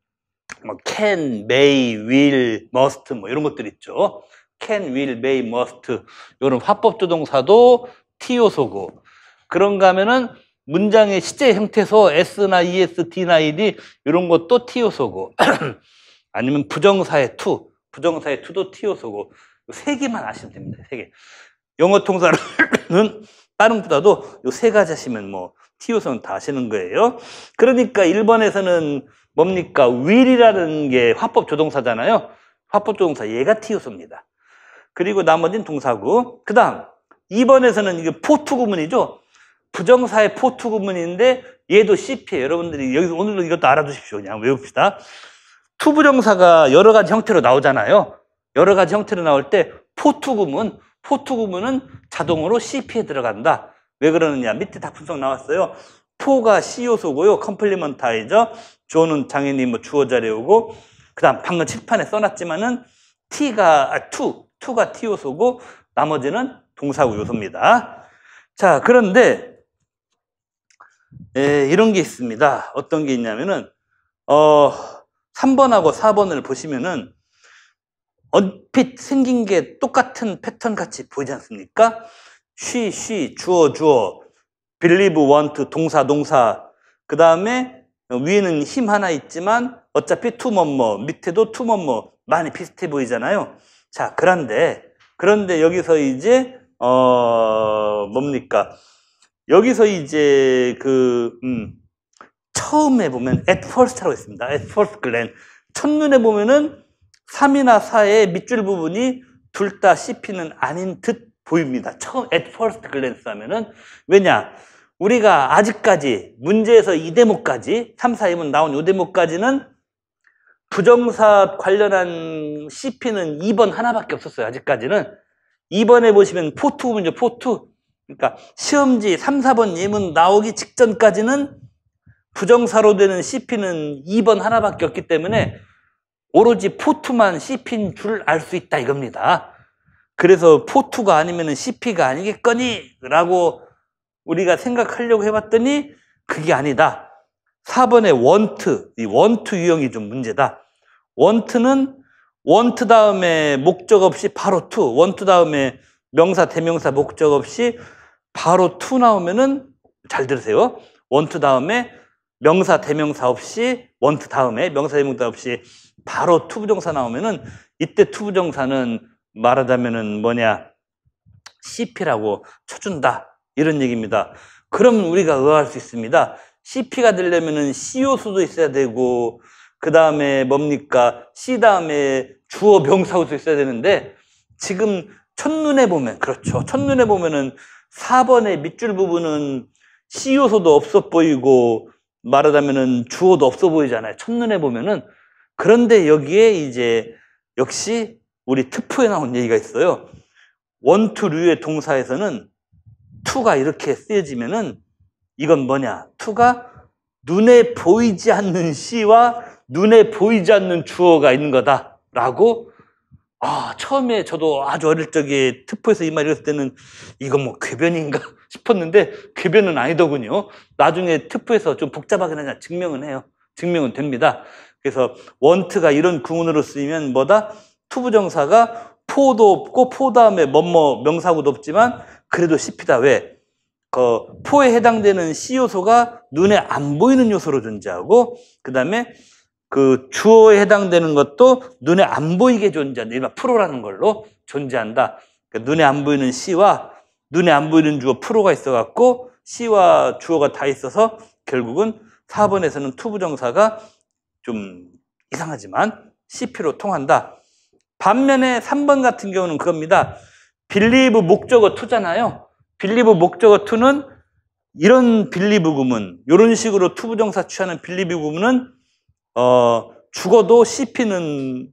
뭐 can, may, will, must 뭐 이런 것들 있죠. can, will, may, must 이런 화법 조동사도 T 요소고 그런가 하면은 문장의 시제 형태소 S나 ES, D나 ED 이런 것도 T 요소고 *clears throat* 아니면 부정사의 to, 부정사의 T 요소고 세 개만 아시면 됩니다. 세 개. 영어 통사는 *laughs* 다른 것보다도 이세 가지 하시면 뭐 T 요소는 다 아시는 거예요. 그러니까 1번에서는 뭡니까? will이라는 게 화법 조동사잖아요. 화법 조동사 얘가 T 요소입니다. 그리고 나머지는 동사고. 그 다음 2번에서는 이게 for-to 구문이죠. 부정사의 for-to 구문인데 얘도 CP예요. 여러분들이 여기서 오늘도 이것도 알아두십시오. 그냥 외웁시다. to부정사가 여러 가지 형태로 나오잖아요. 여러 가지 형태로 나올 때 for-to 구문, for-to 구문은 자동으로 CP에 들어간다. 왜 그러느냐? 밑에 다 분석 나왔어요. for가 C 요소고요. complementizer. 조는 당연히 뭐 주어 자리오고. 그 다음 방금 칠판에 써놨지만은 T가, 아, to, to가 T 요소고 나머지는 동사구 요소입니다. 자, 그런데 에, 이런 게 있습니다. 어떤 게 있냐면은 어 3번하고 4번을 보시면은 얼핏 생긴 게 똑같은 패턴 같이 보이지 않습니까? she, she, 주어, 주어, believe, want, 동사, 동사. 그 다음에 위에는 him 하나 있지만 어차피 to 뭐뭐, 밑에도 to 뭐뭐 많이 비슷해 보이잖아요. 자, 그런데, 그런데 여기서 이제, 어, 뭡니까? 여기서 이제 그, 음, 처음에 보면 at first라고 있습니다. at first glance. 첫눈에 보면은 3이나 4의 밑줄 부분이 둘 다 CP는 아닌 듯 보입니다. 처음 at first glance 하면은 왜냐? 우리가 아직까지 문제에서 이 대목까지 3, 4, 2문 나온 이 대목까지는 부정사 관련한 CP는 2번 하나밖에 없었어요. 아직까지는 2번에 보시면 for to 문제 for to 그러니까 시험지 3, 4번 예문 나오기 직전까지는 부정사로 되는 CP는 2번 하나밖에 없기 때문에 오로지 for to만 CP인 줄 알 수 있다 이겁니다. 그래서 for to가 아니면 CP가 아니겠거니? 라고 우리가 생각하려고 해봤더니 그게 아니다. 4번의 want, 이 want 유형이 좀 문제다. want는 want 다음에 목적 없이 바로 to, want 다음에 명사, 대명사, 목적 없이 바로 to 나오면은 잘 들으세요. want 다음에 명사, 대명사 없이 want 다음에 명사, 대명사 없이 바로 to부정사 나오면은 이때 to부정사는 말하자면은 뭐냐 CP라고 쳐준다 이런 얘기입니다. 그럼 우리가 의아할 수 있습니다. CP가 되려면은 C 요소도 있어야 되고 그 다음에 뭡니까? C 다음에 주어 명사구도 있어야 되는데 지금 첫눈에 보면 그렇죠. 첫눈에 보면은 4번의 밑줄 부분은 C 요소도 없어 보이고 말하자면은 주어도 없어 보이잖아요. 첫눈에 보면은 그런데 여기에 이제 역시 우리 특푸에 나온 얘기가 있어요. 원투류의 동사에서는 투가 이렇게 쓰여지면은 이건 뭐냐? 투가 눈에 보이지 않는 시와 눈에 보이지 않는 주어가 있는 거다라고 아 처음에 저도 아주 어릴 적에 특포에서 이말 읽었을 때는 이건 뭐 궤변인가 싶었는데 궤변은 아니더군요. 나중에 특포에서 좀 복잡하게 하냐 증명은 해요. 증명은 됩니다. 그래서 want가 이런 구문으로 쓰이면 뭐다? to부정사가 for도 없고 for 다음에 뭐뭐 명사구도 없지만 그래도 씹히다 왜? 그 for에 해당되는 C 요소가 눈에 안 보이는 요소로 존재하고 그 다음에 그 주어에 해당되는 것도 눈에 안 보이게 존재한다. 일반 PRO라는 걸로 존재한다. 그러니까 눈에 안 보이는 C와 눈에 안 보이는 주어 PRO가 있어갖고 C와 주어가 다 있어서 결국은 4번에서는 to부정사가 좀 이상하지만 CP로 통한다. 반면에 3번 같은 경우는 그겁니다. believe 목적어 to잖아요. believe 목적어 to는 이런 believe 구문, 이런 식으로 to부정사 취하는 believe 구문은 어, 죽어도 CP는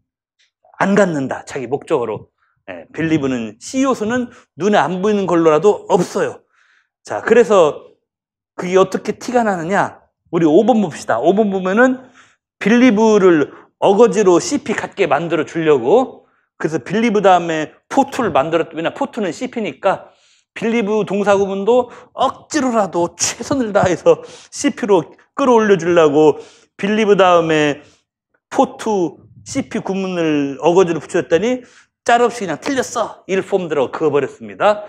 안 갖는다. 자기 목적으로. 예, believe는 C 요소는 눈에 안 보이는 걸로라도 없어요. 자, 그래서 그게 어떻게 티가 나느냐? 우리 5번 봅시다. 5번 보면은 believe를 어거지로 CP 같게 만들어 주려고 그래서 believe 다음에 for to를 만들었다. 왜냐 for to는 CP니까 believe 동사 구문도 억지로라도 최선을 다해서 CP로 끌어올려 주려고 believe 다음에 for to CP 구문을 어거지로 붙였더니 짤없이 그냥 틀렸어. 일폼들하고 그어버렸습니다.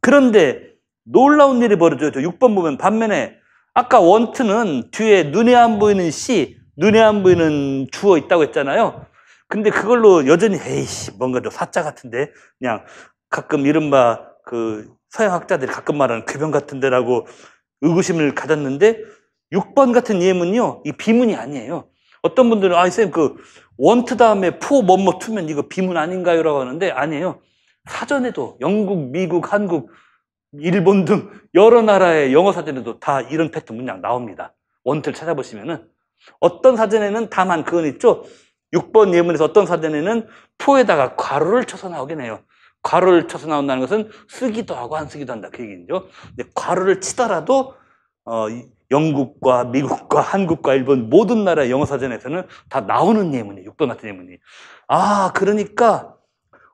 그런데 놀라운 일이 벌어져요. 6번 보면 반면에 아까 원트는 뒤에 눈에 안 보이는 C, 눈에 안 보이는 주어 있다고 했잖아요. 근데 그걸로 여전히 에이씨 뭔가 좀 사자 같은데 그냥 가끔 이른바 그 서양 학자들이 가끔 말하는 궤변 같은데라고 의구심을 가졌는데 6번 같은 예문이요 이 비문이 아니에요. 어떤 분들은 아쌤그 원트 다음에 포 뭐뭐 투면 이거 비문 아닌가요 라고 하는데 아니에요. 사전에도 영국, 미국, 한국, 일본 등 여러 나라의 영어 사전에도 다 이런 패턴 문장 나옵니다. 원트를 찾아보시면은 어떤 사전에는 다만 그건 있죠. 6번 예문에서 어떤 사전에는 포에다가 괄호를 쳐서 나오긴 해요. 괄호를 쳐서 나온다는 것은 쓰기도 하고 안 쓰기도 한다. 그 얘기죠. 괄호를 치더라도, 어, 영국과 미국과 *laughs* 한국과 일본 모든 나라의 영어 사전에서는 다 나오는 예문이에요. 6번 같은 예문이. 아, 그러니까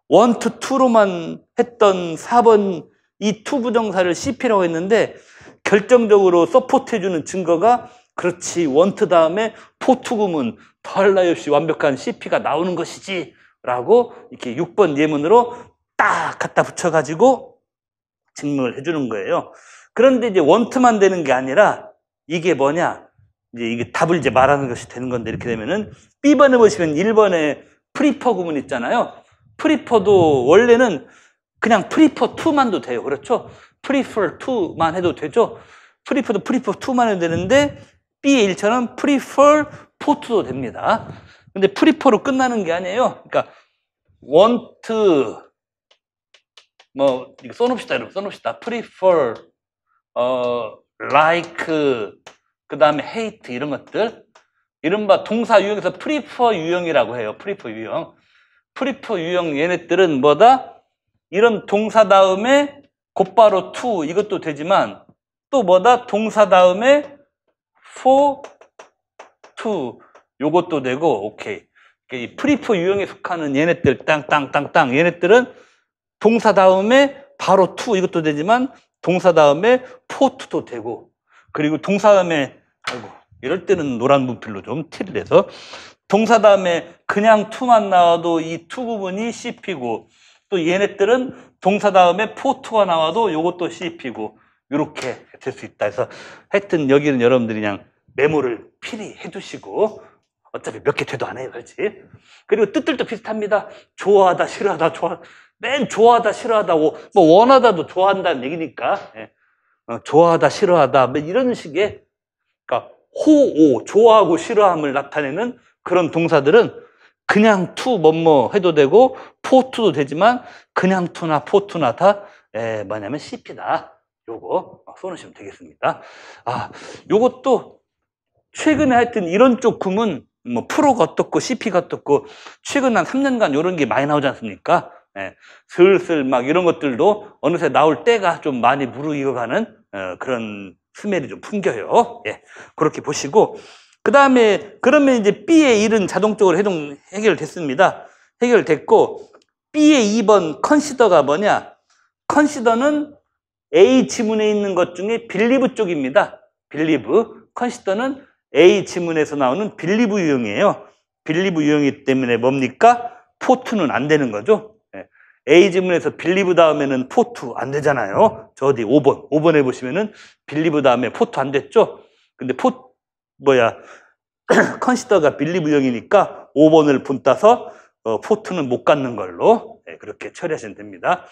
want to to로만 했던 4번 이 to 부정사를 CP라고 했는데 결정적으로 support해 주는 증거가 그렇지 want 다음에 for to구문 더할 나위 없이 완벽한 CP가 나오는 것이지 라고 이렇게 6번 예문으로 딱 갖다 붙여가지고 증명을 해주는 거예요. 그런데 이제 want만 되는 게 아니라 이게 뭐냐? 이제 이게 답을 이제 말하는 것이 되는 건데 이렇게 되면은 B번에 보시면 1번에 prefer 구문 있잖아요. prefer도 원래는 그냥 prefer to만도 돼요. 그렇죠? prefer to만 해도 되죠? prefer도 prefer to만 해도 되는데 B의 일처럼 prefer for to도 됩니다. 근데 prefer로 끝나는 게 아니에요. 그러니까 want 뭐 이거 써놓읍시다 여러분 써놓읍시다. prefer 어 like 그 다음에 hate 이런 것들 이른바 동사 유형에서 prefer 유형이라고 해요. prefer 유형. prefer 유형 얘네들은 뭐다? 이런 동사 다음에 곧바로 to 이것도 되지만 또 뭐다? 동사 다음에 for to 요것도 되고 오케이. 이 prefer 유형에 속하는 얘네들 땅땅땅땅 얘네들은 동사 다음에 바로 to 이것도 되지만 동사 다음에 for to도 되고 그리고 동사 다음에 아이고 이럴 때는 노란 분필로 좀 티를 내서 동사 다음에 그냥 to만 나와도 이 to 부분이 씹히고 또 얘네들은 동사 다음에 for to가 나와도 요것도 씹히고 이렇게 될 수 있다. 그래서 하여튼 여기는 여러분들이 그냥 메모를 필히 해두시고 어차피 몇 개 돼도 안 해요, 그렇지? 그리고 뜻들도 비슷합니다. 좋아하다, 싫어하다, 좋아, 맨 좋아하다, 싫어하다, 뭐 원하다도 좋아한다는 얘기니까 예. 어, 좋아하다, 싫어하다, 뭐 이런 식의 그러니까 호오, 좋아하고 싫어함을 나타내는 그런 동사들은 그냥 to 뭐뭐 해도 되고 for to도 되지만 그냥 투나 포투나 다 에, 뭐냐면 CP다. 요거 써놓으시면 되겠습니다. 아, 요것도 최근에 하여튼 이런 쪽 구문 뭐 프로가 어떻고 CP가 어떻고 최근 한 3년간 이런 게 많이 나오지 않습니까? 예, 슬슬 막 이런 것들도 어느새 나올 때가 좀 많이 무르익어가는 어, 그런 스멜이 좀 풍겨요. 예, 그렇게 보시고 그 다음에 그러면 이제 B의 1은 자동적으로 해동 해결됐습니다. 해결됐고 B의 2번 consider가 뭐냐? consider는 A 지문에 있는 것 중에 believe 쪽입니다. believe. consider는 A 지문에서 나오는 believe 유형이에요. believe 유형이기 때문에 뭡니까? for to는 안 되는 거죠. 예. A 지문에서 believe 다음에는 for to 안 되잖아요. 저 어디 5번. 5번에 보시면은 believe 다음에 for to 안 됐죠? 근데 for, 뭐야, *clears throat* consider가 believe 유형이니까 5번을 본따서 어, for to는 못 갖는 걸로 네, 그렇게 처리하시면 됩니다.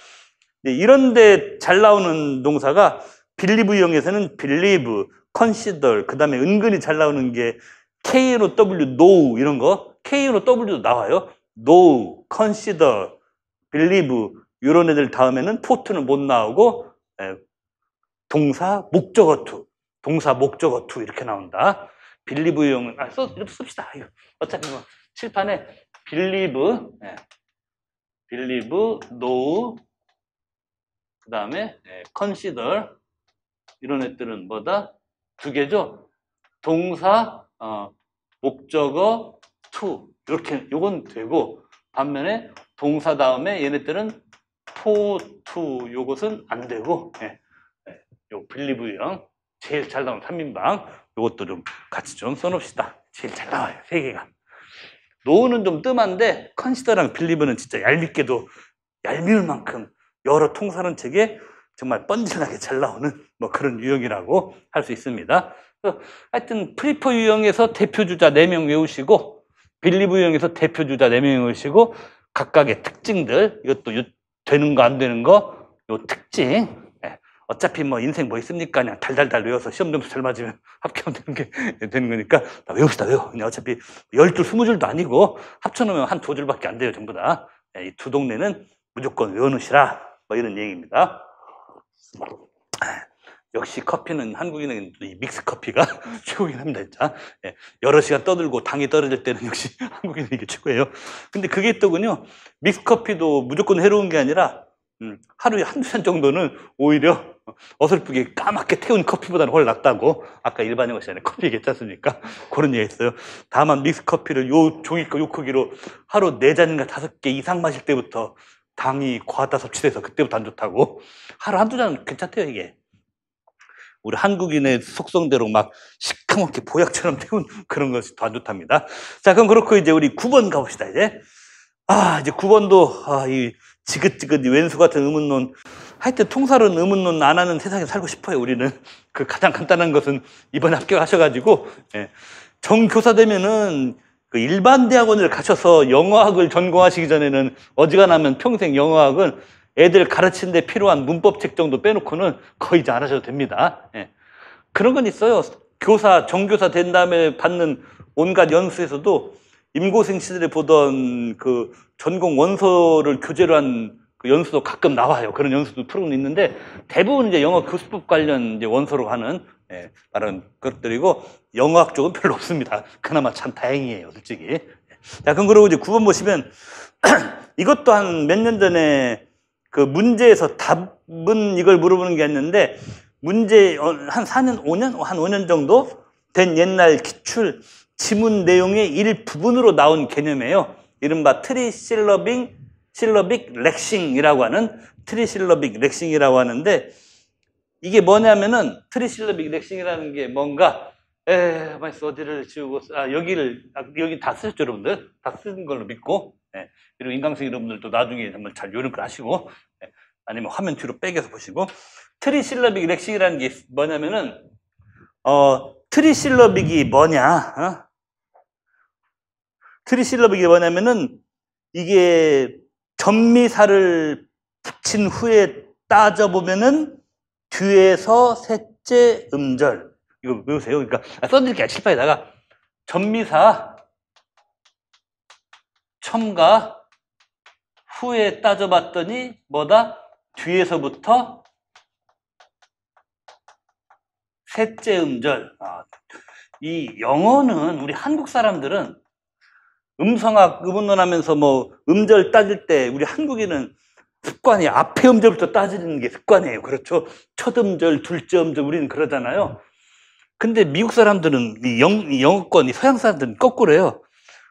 네, 이런데 잘 나오는 동사가 believe 유형에서는 believe, consider, 그 다음에 은근히 잘 나오는 게 K로 W, know 이런 거 K로 W도 나와요. know, consider, believe 이런 애들 다음에는 for to는 못 나오고 에, 동사 목적어 to, 동사 목적어 to 이렇게 나온다. believe 유형은 아, 써, 이것도 씁시다. 어차피 뭐 칠판에 believe, 예. believe, know, 그 다음에 예, consider 이런 애들은 뭐다? 두 개죠. 동사, 어, 목적어, to 이렇게 요건 되고 반면에 동사 다음에 얘네들은 to 요것은 안 되고 예. 예. 요 believe 유형 제일 잘 나오는 3인방 요것도 좀 같이 좀 써놓읍시다. 제일 잘 나와요. 세 개가. 노는 좀 뜸한데 consider랑 believe는 진짜 얄밉게도 얄미울 만큼 영어 통사론 책에 정말 뻔질나게 잘 나오는 뭐 그런 유형이라고 할 수 있습니다. 하여튼 prefer 유형에서 대표 주자 4명 외우시고 believe 유형에서 대표 주자 4명 외우시고 각각의 특징들 이것도 되는 거 안 되는 거 요 특징 어차피 뭐 인생 뭐 있습니까? 그냥 달달달 외워서 시험 점수 잘 맞으면 *laughs* 합격하면 되는 게 되는 거니까 다 외웁시다 외워. 그냥 어차피 열 줄, 스무 줄도 아니고 합쳐놓으면 한 두 줄밖에 안 돼요 전부 다. 예, 이두 동네는 무조건 외워놓으시라. 뭐 이런 얘기입니다. 역시 커피는 한국인은 이 믹스 커피가 *laughs* 최고긴 합니다, 진짜. 예, 여러 시간 떠들고 당이 떨어질 때는 역시 *laughs* 한국인은 이게 최고예요. 근데 그게 있더군요. 믹스 커피도 무조건 해로운 게 아니라 음, 하루에 한두 잔 정도는 오히려 어설프게 까맣게 태운 커피보다는 훨 낫다고 아까 일반인 시간에 커피 얘기했지 않습니까? *laughs* 그런 얘기 했어요. 다만 믹스 커피를 요 종이컵 요 크기로 하루 네 잔인가 다섯 개 이상 마실 때부터 당이 과다 섭취돼서 그때부터 안 좋다고 하루 한두 잔 괜찮대요 이게. 우리 한국인의 속성대로 막 시커멓게 보약처럼 *laughs* 태운 그런 것이 더 안 좋답니다. 자, 그럼 그렇고 이제 우리 9번 가봅시다, 이제. 아, 이제 9번도, 아, 이 지긋지긋 왼수 같은 의문론. 하여튼 통살은 의문론 안 하는 세상에 살고 싶어요, 우리는. 그 가장 간단한 것은 이번에 합격하셔가지고, 예. 정교사 되면은 그 일반 대학원을 가셔서 영어학을 전공하시기 전에는 어지간하면 평생 영어학은 애들 가르치는 데 필요한 문법책 정도 빼놓고는 거의 이제 안 하셔도 됩니다. 예. 그런 건 있어요. 교사, 정교사 된 다음에 받는 온갖 연수에서도 임고생 시절에 보던 그 전공 원서를 교재로 한 그 연수도 가끔 나와요. 그런 연수도 프로그램 있는데 대부분 이제 영어 교수법 관련 이제 원서로 하는 예, 다른 것들이고 영어학 쪽은 별로 없습니다. 그나마 참 다행이에요, 솔직히. 자, 그럼 그러고 이제 9번 보시면 *clears throat* 이것도 한몇 년 전에 그 문제에서 답은 이걸 물어보는 게 있는데 문제 어, 한 4년, 5년, 한 5년 정도 된 옛날 기출 지문 내용의 일부분으로 나온 개념이에요. 이른바 trisyllabic, syllabic laxing이라고 하는 trisyllabic laxing이라고 하는데 이게 뭐냐면은 trisyllabic laxing이라는 게 뭔가 에, 마이스 어디를 지우고 아 여기를 아, 여기 다 쓰셨죠 여러분들? 다 쓰는 걸로 믿고 예, 그리고 인강생 여러분들도 나중에 정말 잘 요령을 하시고 예, 아니면 화면 뒤로 베껴서 보시고 trisyllabic laxing이라는 게 뭐냐면은 어 trisyllabic이 뭐냐 어? trisyllabic이 뭐냐면은 이게 접미사를 붙인 후에 따져보면은 뒤에서 셋째 음절 이거 외우세요. 그러니까 아, 써드릴게요. 칠판에다가 전미사 첨가 후에 따져봤더니 뭐다? 뒤에서부터 셋째 음절. 아, 이 영어는 우리 한국 사람들은 음성학 의문론하면서 뭐 음절 따질 때 우리 한국인은 습관이 앞에 음절부터 따지는 게 습관이에요. 그렇죠? 첫 음절, 둘째 음절 우리는 그러잖아요. 근데 미국 사람들은 이 영, 이 영어권, 이 서양 사람들은 거꾸로요.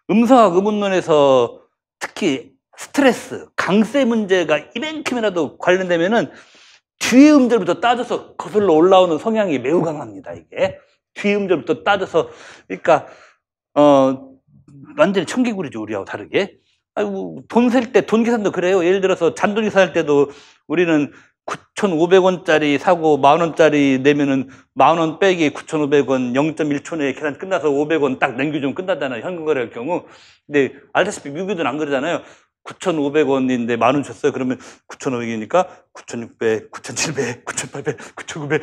음성학 의문론에서 특히 스트레스, 강세 문제가 이만큼이라도 관련되면은 뒤에 음절부터 따져서 거슬러 올라오는 성향이 매우 강합니다, 이게. 뒤에 음절부터 따져서, 그러니까, 어, 완전히 청개구리죠, 우리하고 다르게. 아이고, 돈 셀 때, 돈 계산도 그래요. 예를 들어서 잔돈이 살 때도 우리는 9,500원짜리 사고 만원짜리 내면은 만원 빼기 9,500원 0.1초 내에 계산 끝나서 500원 딱 남겨주면 끝나잖아요. 현금 거래할 경우. 근데 알다시피 미국은 안 그러잖아요. 9,500원인데 만 원 줬어요. 그러면 9,500이니까 9,600, 9,700, 9,800, 9,900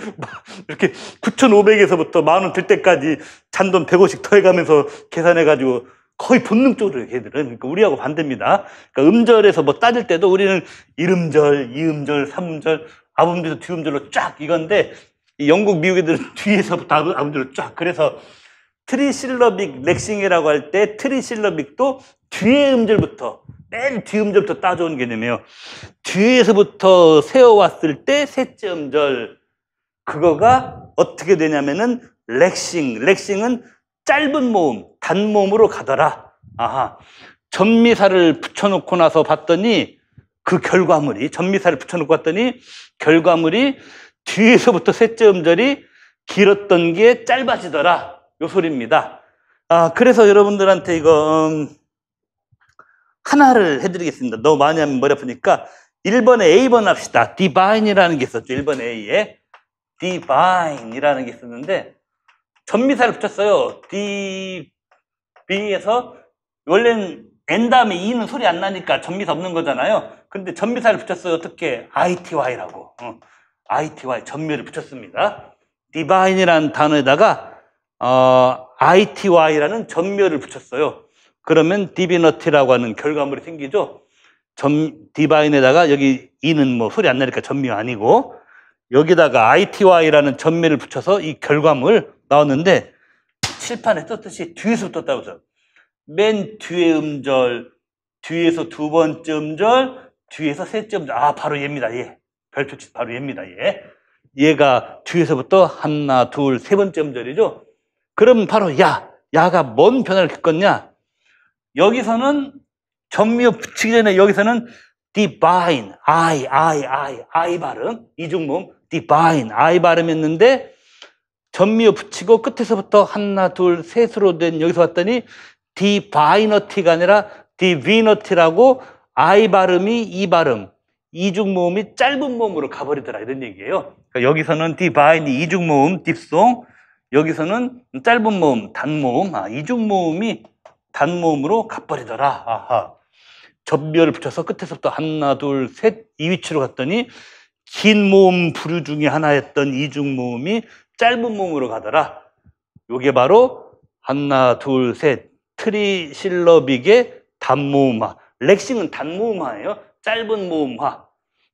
이렇게 9,500에서부터 만 원 들 때까지 잔돈 100원씩 더해가면서 계산해가지고 거의 본능적으로 걔들은 그러니까 우리하고 반대입니다. 그러니까 음절에서 뭐 따질 때도 우리는 1음절, 2음절, 3음절, 앞음절에서 뒤음절로 쫙 이건데 영국 미국 애들은 *laughs* 뒤에서부터 앞음절로 쫙 그래서 trisyllabic laxing이라고 할 때 trisyllabic도 뒤에 음절부터 맨 뒤 음절부터 따져온 개념이에요. 뒤에서부터 세워왔을 때 셋째 음절 그거가 어떻게 되냐면은 렉싱 렉싱은 짧은 모음 단모음으로 가더라. 아하. 전미사를 붙여놓고 나서 봤더니 그 결과물이 전미사를 붙여놓고 봤더니 결과물이 뒤에서부터 셋째 음절이 길었던 게 짧아지더라. 요 소리입니다. 아, 그래서 여러분들한테 이거 음, 하나를 해드리겠습니다. 너무 많이 하면 머리 아프니까 1번에 A번 합시다. divine이라는 게 있었죠. 1번 A에 divine이라는 게 있었는데 전미사를 붙였어요. D, B에서 원래는 N 다음에 E는 소리 안 나니까 전미사 없는 거잖아요. 근데 전미사를 붙였어요. 어떻게? ITY라고. 어, ITY 전미를 붙였습니다. divine이라는 단어에다가 어, ITY라는 전멸을 붙였어요. 그러면 divinity라고 하는 결과물이 생기죠. 전, divine에다가 여기 e는 뭐 소리 안 나니까 접미 아니고 여기다가 ITY라는 접미어를 붙여서 이 결과물 나왔는데 칠판에 썼듯이 뒤에서 셌다고 해서 맨 뒤에 음절, 뒤에서 두 번째 음절, 뒤에서 셋째 음절. 아, 바로 얘입니다. 얘. 별표치 바로 얘입니다. 얘. 얘가 뒤에서부터 하나, 둘, 세 번째 음절이죠. 그럼 바로 야. 야가 뭔 변화를 겪었냐? 여기서는 접미어 붙이기 전에 여기서는 divine, I, I, I, I 발음, 이중모음, divine, I 발음했는데 접미어 붙이고 끝에서부터 하나, 둘, 셋으로 된 여기서 왔더니 divinity가 아니라 divinity라고 I 발음이 이 발음, 이중 모음이 짧은 모음으로 가버리더라 이런 얘기예요. 그러니까 여기서는 divine이 이중 모음, diphthong, 여기서는 짧은 모음, 단모음, 아, 이중 모음이 단모음으로 가버리더라. 아하. 접미어를 붙여서 끝에서부터 하나, 둘, 셋, 이 위치로 갔더니 긴 모음 부류 중에 하나였던 이중 모음이 짧은 모음으로 가더라. 요게 바로 하나, 둘, 셋, trisyllabic의 단모음화. laxing은 단모음화예요. 짧은 모음화.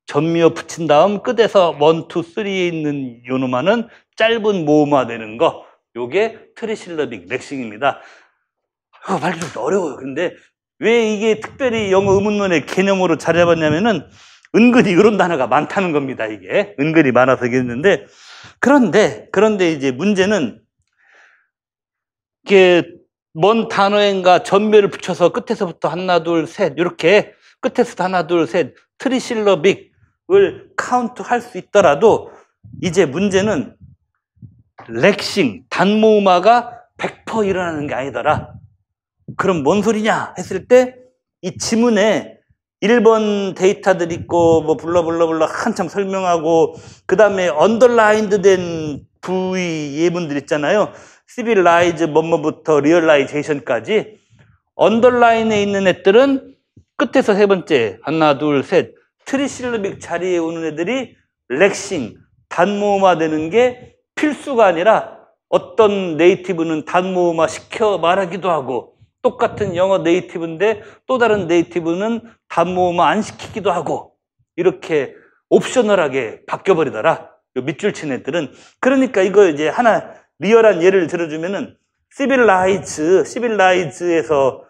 접미어 붙인 다음 끝에서 one, two, three에 있는 요놈화는 짧은 모음화 되는 거. 요게 trisyllabic laxing입니다. 어, 말기 좀 어려워요. 근데 왜 이게 특별히 영어 음운론의 개념으로 자리 잡았냐면은 은근히 이런 단어가 많다는 겁니다. 이게 은근히 많아서 그랬는데 그런데 그런데 이제 문제는 이게 뭔 단어인가 접미어를 붙여서 끝에서부터 하나 둘 셋 이렇게 끝에서부터 하나 둘 셋 trisyllabic을 카운트 할 수 있더라도 이제 문제는 laxing 단모음화가 100% 일어나는 게 아니더라. 그럼 뭔 소리냐 했을 때 이 지문에 1번 데이터들 있고 뭐 blah blah blah 한참 설명하고 그 다음에 underlined 된 부위 예문들 있잖아요. civilize 뭐뭐부터 realization까지 underline에 있는 애들은 끝에서 세 번째 하나 둘 셋 trisyllabic 자리에 오는 애들이 laxing 단모음화 되는 게 필수가 아니라 어떤 native는 단모음화 시켜 말하기도 하고 똑같은 영어 native인데 또 다른 native는 단모음을 안 시키기도 하고 이렇게 optional하게 바뀌어버리더라. 밑줄 친 애들은. 그러니까 이거 이제 하나 리얼한 예를 들어주면은 civilize, civilize에서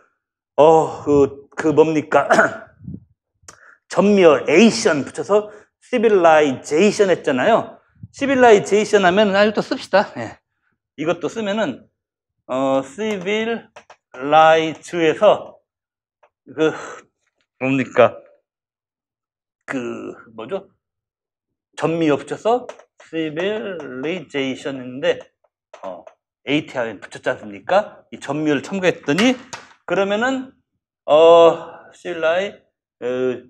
어, 그, 그 뭡니까? *clears throat* 접미어 ation 붙여서 civilization 했잖아요. civilization 하면 아, 이것도 씁시다. 예. 이것도 쓰면은 어, civilize에서 그 뭡니까? 그 뭐죠? 접미어 붙여서 civilization인데 어, ation에 붙였지 않습니까? 이 접미어를 첨가했더니 그러면은 어 실라이 어,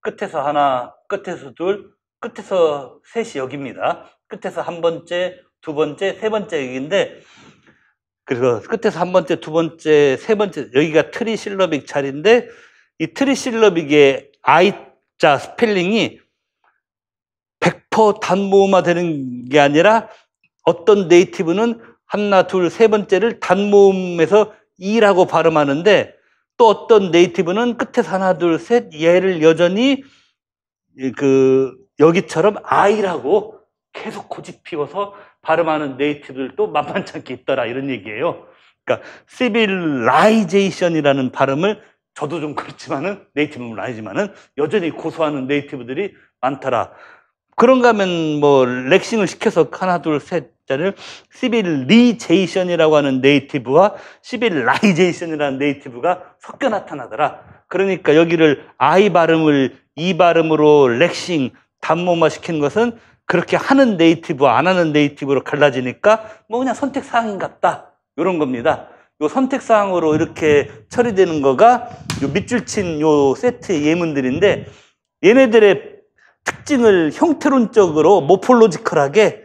끝에서 하나, 끝에서 둘, 끝에서 셋이 여기입니다. 끝에서 한 번째, 두 번째, 세 번째 여기인데 그래서 끝에서 한 번째, 두 번째, 세 번째 여기가 trisyllabic 자리인데 이 trisyllabic의 I자 스펠링이 100% 단모음화 되는 게 아니라 어떤 네이티브는 하나, 둘, 세 번째를 단모음에서 이라고 발음하는데 또 어떤 네이티브는 끝에서 하나, 둘, 셋 얘를 여전히 그 여기처럼 아이라고 계속 고집 피워서 발음하는 네이티브들도 *laughs* 만만치 않게 있더라 이런 얘기예요. 그러니까 시빌라이제이션이라는 발음을 저도 좀 그렇지만은 네이티브는 아니지만은 여전히 고수하는 native들이 많더라. 그런가 하면 뭐 laxing을 시켜서 하나 둘 셋째를 civilization이라고 하는 native와 civilization이라는 native가 섞여 나타나더라. 그러니까 여기를 I 발음을 이 발음으로 laxing 단모음화 시키는 것은 그렇게 하는 native와 안 하는 native로 갈라지니까 뭐 그냥 선택 사항인 같다. 이런 겁니다. 요 선택 사항으로 이렇게 처리되는 거가 요 밑줄 친 요 세트의 예문들인데 얘네들의 특징을 형태론적으로 모폴로지컬하게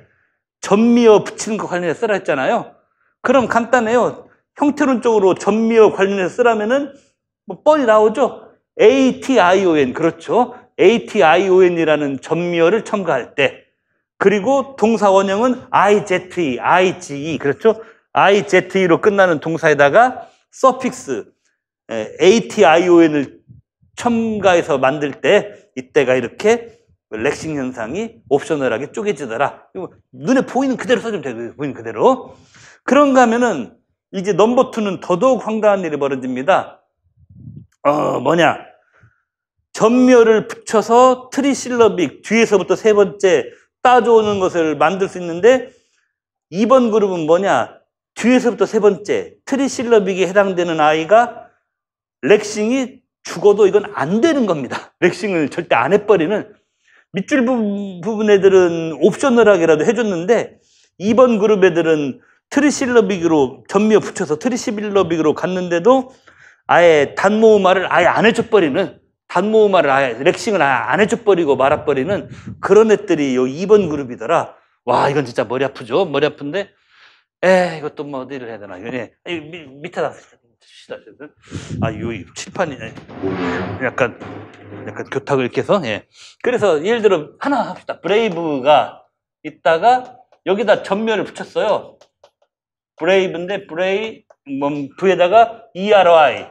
전미어 붙이는 거 관련해서 쓰라 했잖아요. 그럼 간단해요. 형태론적으로 전미어 관련해서 쓰라면은 뭐 뻔히 나오죠. ATION 그렇죠. ATION이라는 전미어를 첨가할 때 그리고 동사 원형은 IZE, IGE 그렇죠. IZE로 끝나는 동사에다가 suffix ATION을 첨가해서 만들 때 이때가 이렇게 laxing 현상이 optional하게 쪼개지더라. 눈에 보이는 그대로 써주면 돼요. 보이는 그대로. 그런가 하면은 이제 number two는 더더욱 황당한 일이 벌어집니다. 어, 뭐냐. 접미어를 붙여서 trisyllabic 뒤에서부터 세 번째 따져오는 것을 만들 수 있는데 2번 그룹은 뭐냐. 뒤에서부터 세 번째 trisyllabic에 해당되는 아이가 laxing이 죽어도 이건 안 되는 겁니다. laxing을 절대 안 해버리는 밑줄 부분 애들은 optional하게라도 해줬는데 2번 그룹 애들은 trisyllabic으로 접미어 붙여서 trisyllabic으로 갔는데도 아예 단모음화를 아예 안 해줘버리는 단모음화를 아예 laxing을 아예 안 해줘버리고 말아버리는 그런 애들이 요 2번 그룹이더라. 와 이건 진짜 머리 아프죠. 머리 아픈데 에 이것도 뭐 어디를 해야 되나 이거 밑에다 아, 요 칠판이 약간 약간 교탁을 이렇게 해서 예. 그래서 예를 들어 하나 합시다. brave가 있다가 여기다 접미어를 붙였어요. brave인데 bra- 뭐 V에다가 ERY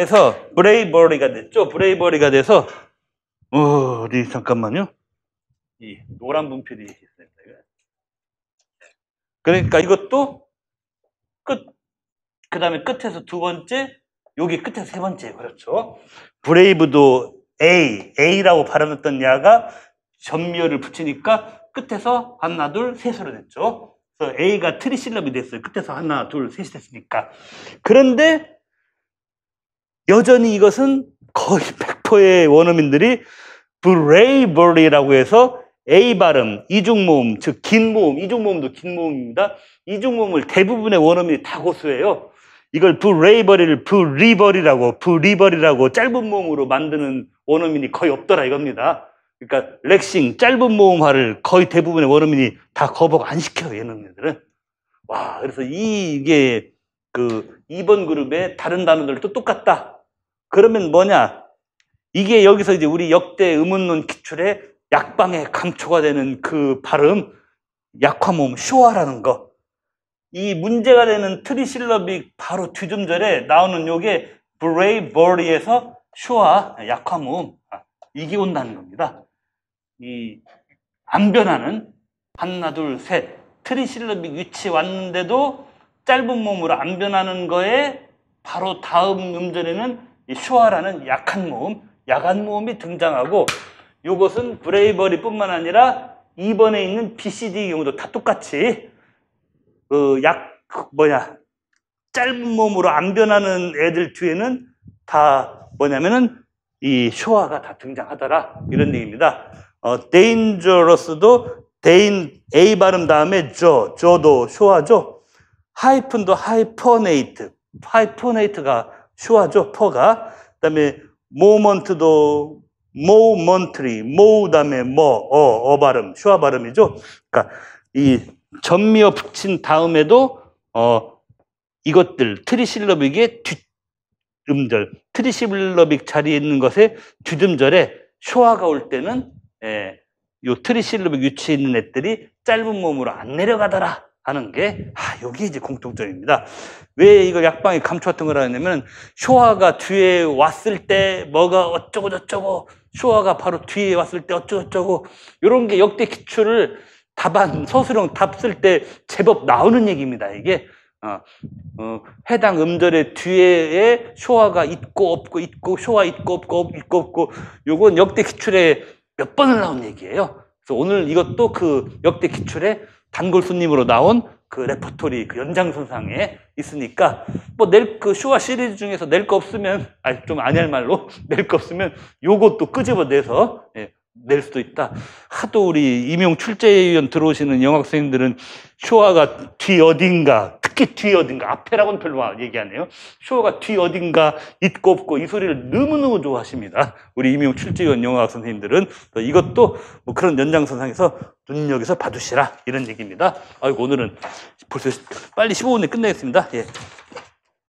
해서 bravery가 됐죠. bravery가 돼서 어, 어디 잠깐만요. 이 노란 분필이 있습니다. 그러니까 이것도 끝. 그 다음에 끝에서 두 번째, 여기 끝에서 세 번째. 그렇죠. brave도 A, A라고 발음했던 야가 접미어를 붙이니까 끝에서 하나, 둘, 셋으로 됐죠. 그래서 A가 trisyllabic이 됐어요. 끝에서 하나, 둘, 셋이 됐으니까. 그런데 여전히 이것은 거의 100%의 원어민들이 bravery라고 해서 A 발음, 이중 모음, 즉 긴 모음, 이중 모음도 긴 모음입니다. 이중 모음을 대부분의 원어민이 다 고수해요. 이걸 bravery를 브리버리라고, 브리버리라고 짧은 모음으로 만드는 원어민이 거의 없더라 이겁니다. 그러니까 laxing, 짧은 모음화를 거의 대부분의 원어민이 다 거복 안 시켜요, 얘네들은. 와, 그래서 이게 그 2번 그룹의 다른 단어들도 똑같다. 그러면 뭐냐? 이게 여기서 이제 우리 역대 음운론 기출에 약방의 감초가 되는 그 발음, 약화모음, schwa라는 거. 이 문제가 되는 trisyllabic 바로 뒤 음절에 나오는 요게 bravery에서 schwa 약화모음 아, 이게 온다는 겁니다. 이 안 변하는 하나 둘 셋 트리실러빅 위치에 왔는데도 짧은 몸으로 안 변하는 거에 바로 다음 음절에는 이 슈아라는 약한 모음, 야간 모음이 등장하고 이것은 브레이버리뿐만 아니라 2번에 있는 BCD 경우도 다 똑같이 그약 뭐냐 짧은 몸으로 안 변하는 애들 뒤에는 다 뭐냐면은 이 schwa가 다 등장하더라 이런 얘기입니다. 어, dangerous도 데인 A 발음 다음에 저, 저도 슈아죠. 하이픈도 하이퍼네이트, 하이퍼네이트가 슈아죠. 퍼가. 그 다음에 moment도 momentary, 모 다음에 뭐, 어, 어 발음, schwa 발음이죠. 그러니까 이 접미어 붙인 다음에도 어 이것들 trisyllabic의 뒷음절, trisyllabic 자리에 있는 것에 뒷음절에 schwa가 올 때는 예, 요 trisyllabic 위치에 있는 애들이 짧은 모음으로 안 내려가더라 하는 게 아, 여기 이제 공통점입니다. 왜 이걸 약방에 감초였던 거라냐면 schwa가 뒤에 왔을 때 뭐가 어쩌고 저쩌고 schwa가 바로 뒤에 왔을 때 어쩌고 저쩌고 이런 게 역대 기출을 답안 서술형 답 쓸 때 제법 나오는 얘기입니다. 이게 어, 어, 해당 음절의 뒤에 schwa가 있고 없고 있고 schwa 있고 없고 없- 있고 없고 요건 역대 기출에 몇 번을 나온 얘기예요. 그래서 오늘 이것도 그 역대 기출에 단골 손님으로 나온 그 레퍼토리 그 연장선상에 있으니까 뭐 낼 그 schwa 시리즈 중에서 낼 거 없으면 아니 좀 아니 할 말로 *laughs* 낼 거 없으면 요것도 끄집어내서 예, 낼 수도 있다. 하도 우리 임용 출제위원 들어오시는 영어 학생들은 쇼아가 뒤 어딘가 특히 뒤 어딘가 앞에라고는 별로 안 얘기하네요. 쇼아가 뒤 어딘가 있고 없고 이 소리를 너무너무 좋아하십니다. 우리 임용 출제위원 영어학 선생님들은 또 이것도 뭐 그런 연장선상에서 눈여겨서 봐주시라 이런 얘기입니다. 아이고 오늘은 벌써 빨리 15분에 끝내겠습니다. 예.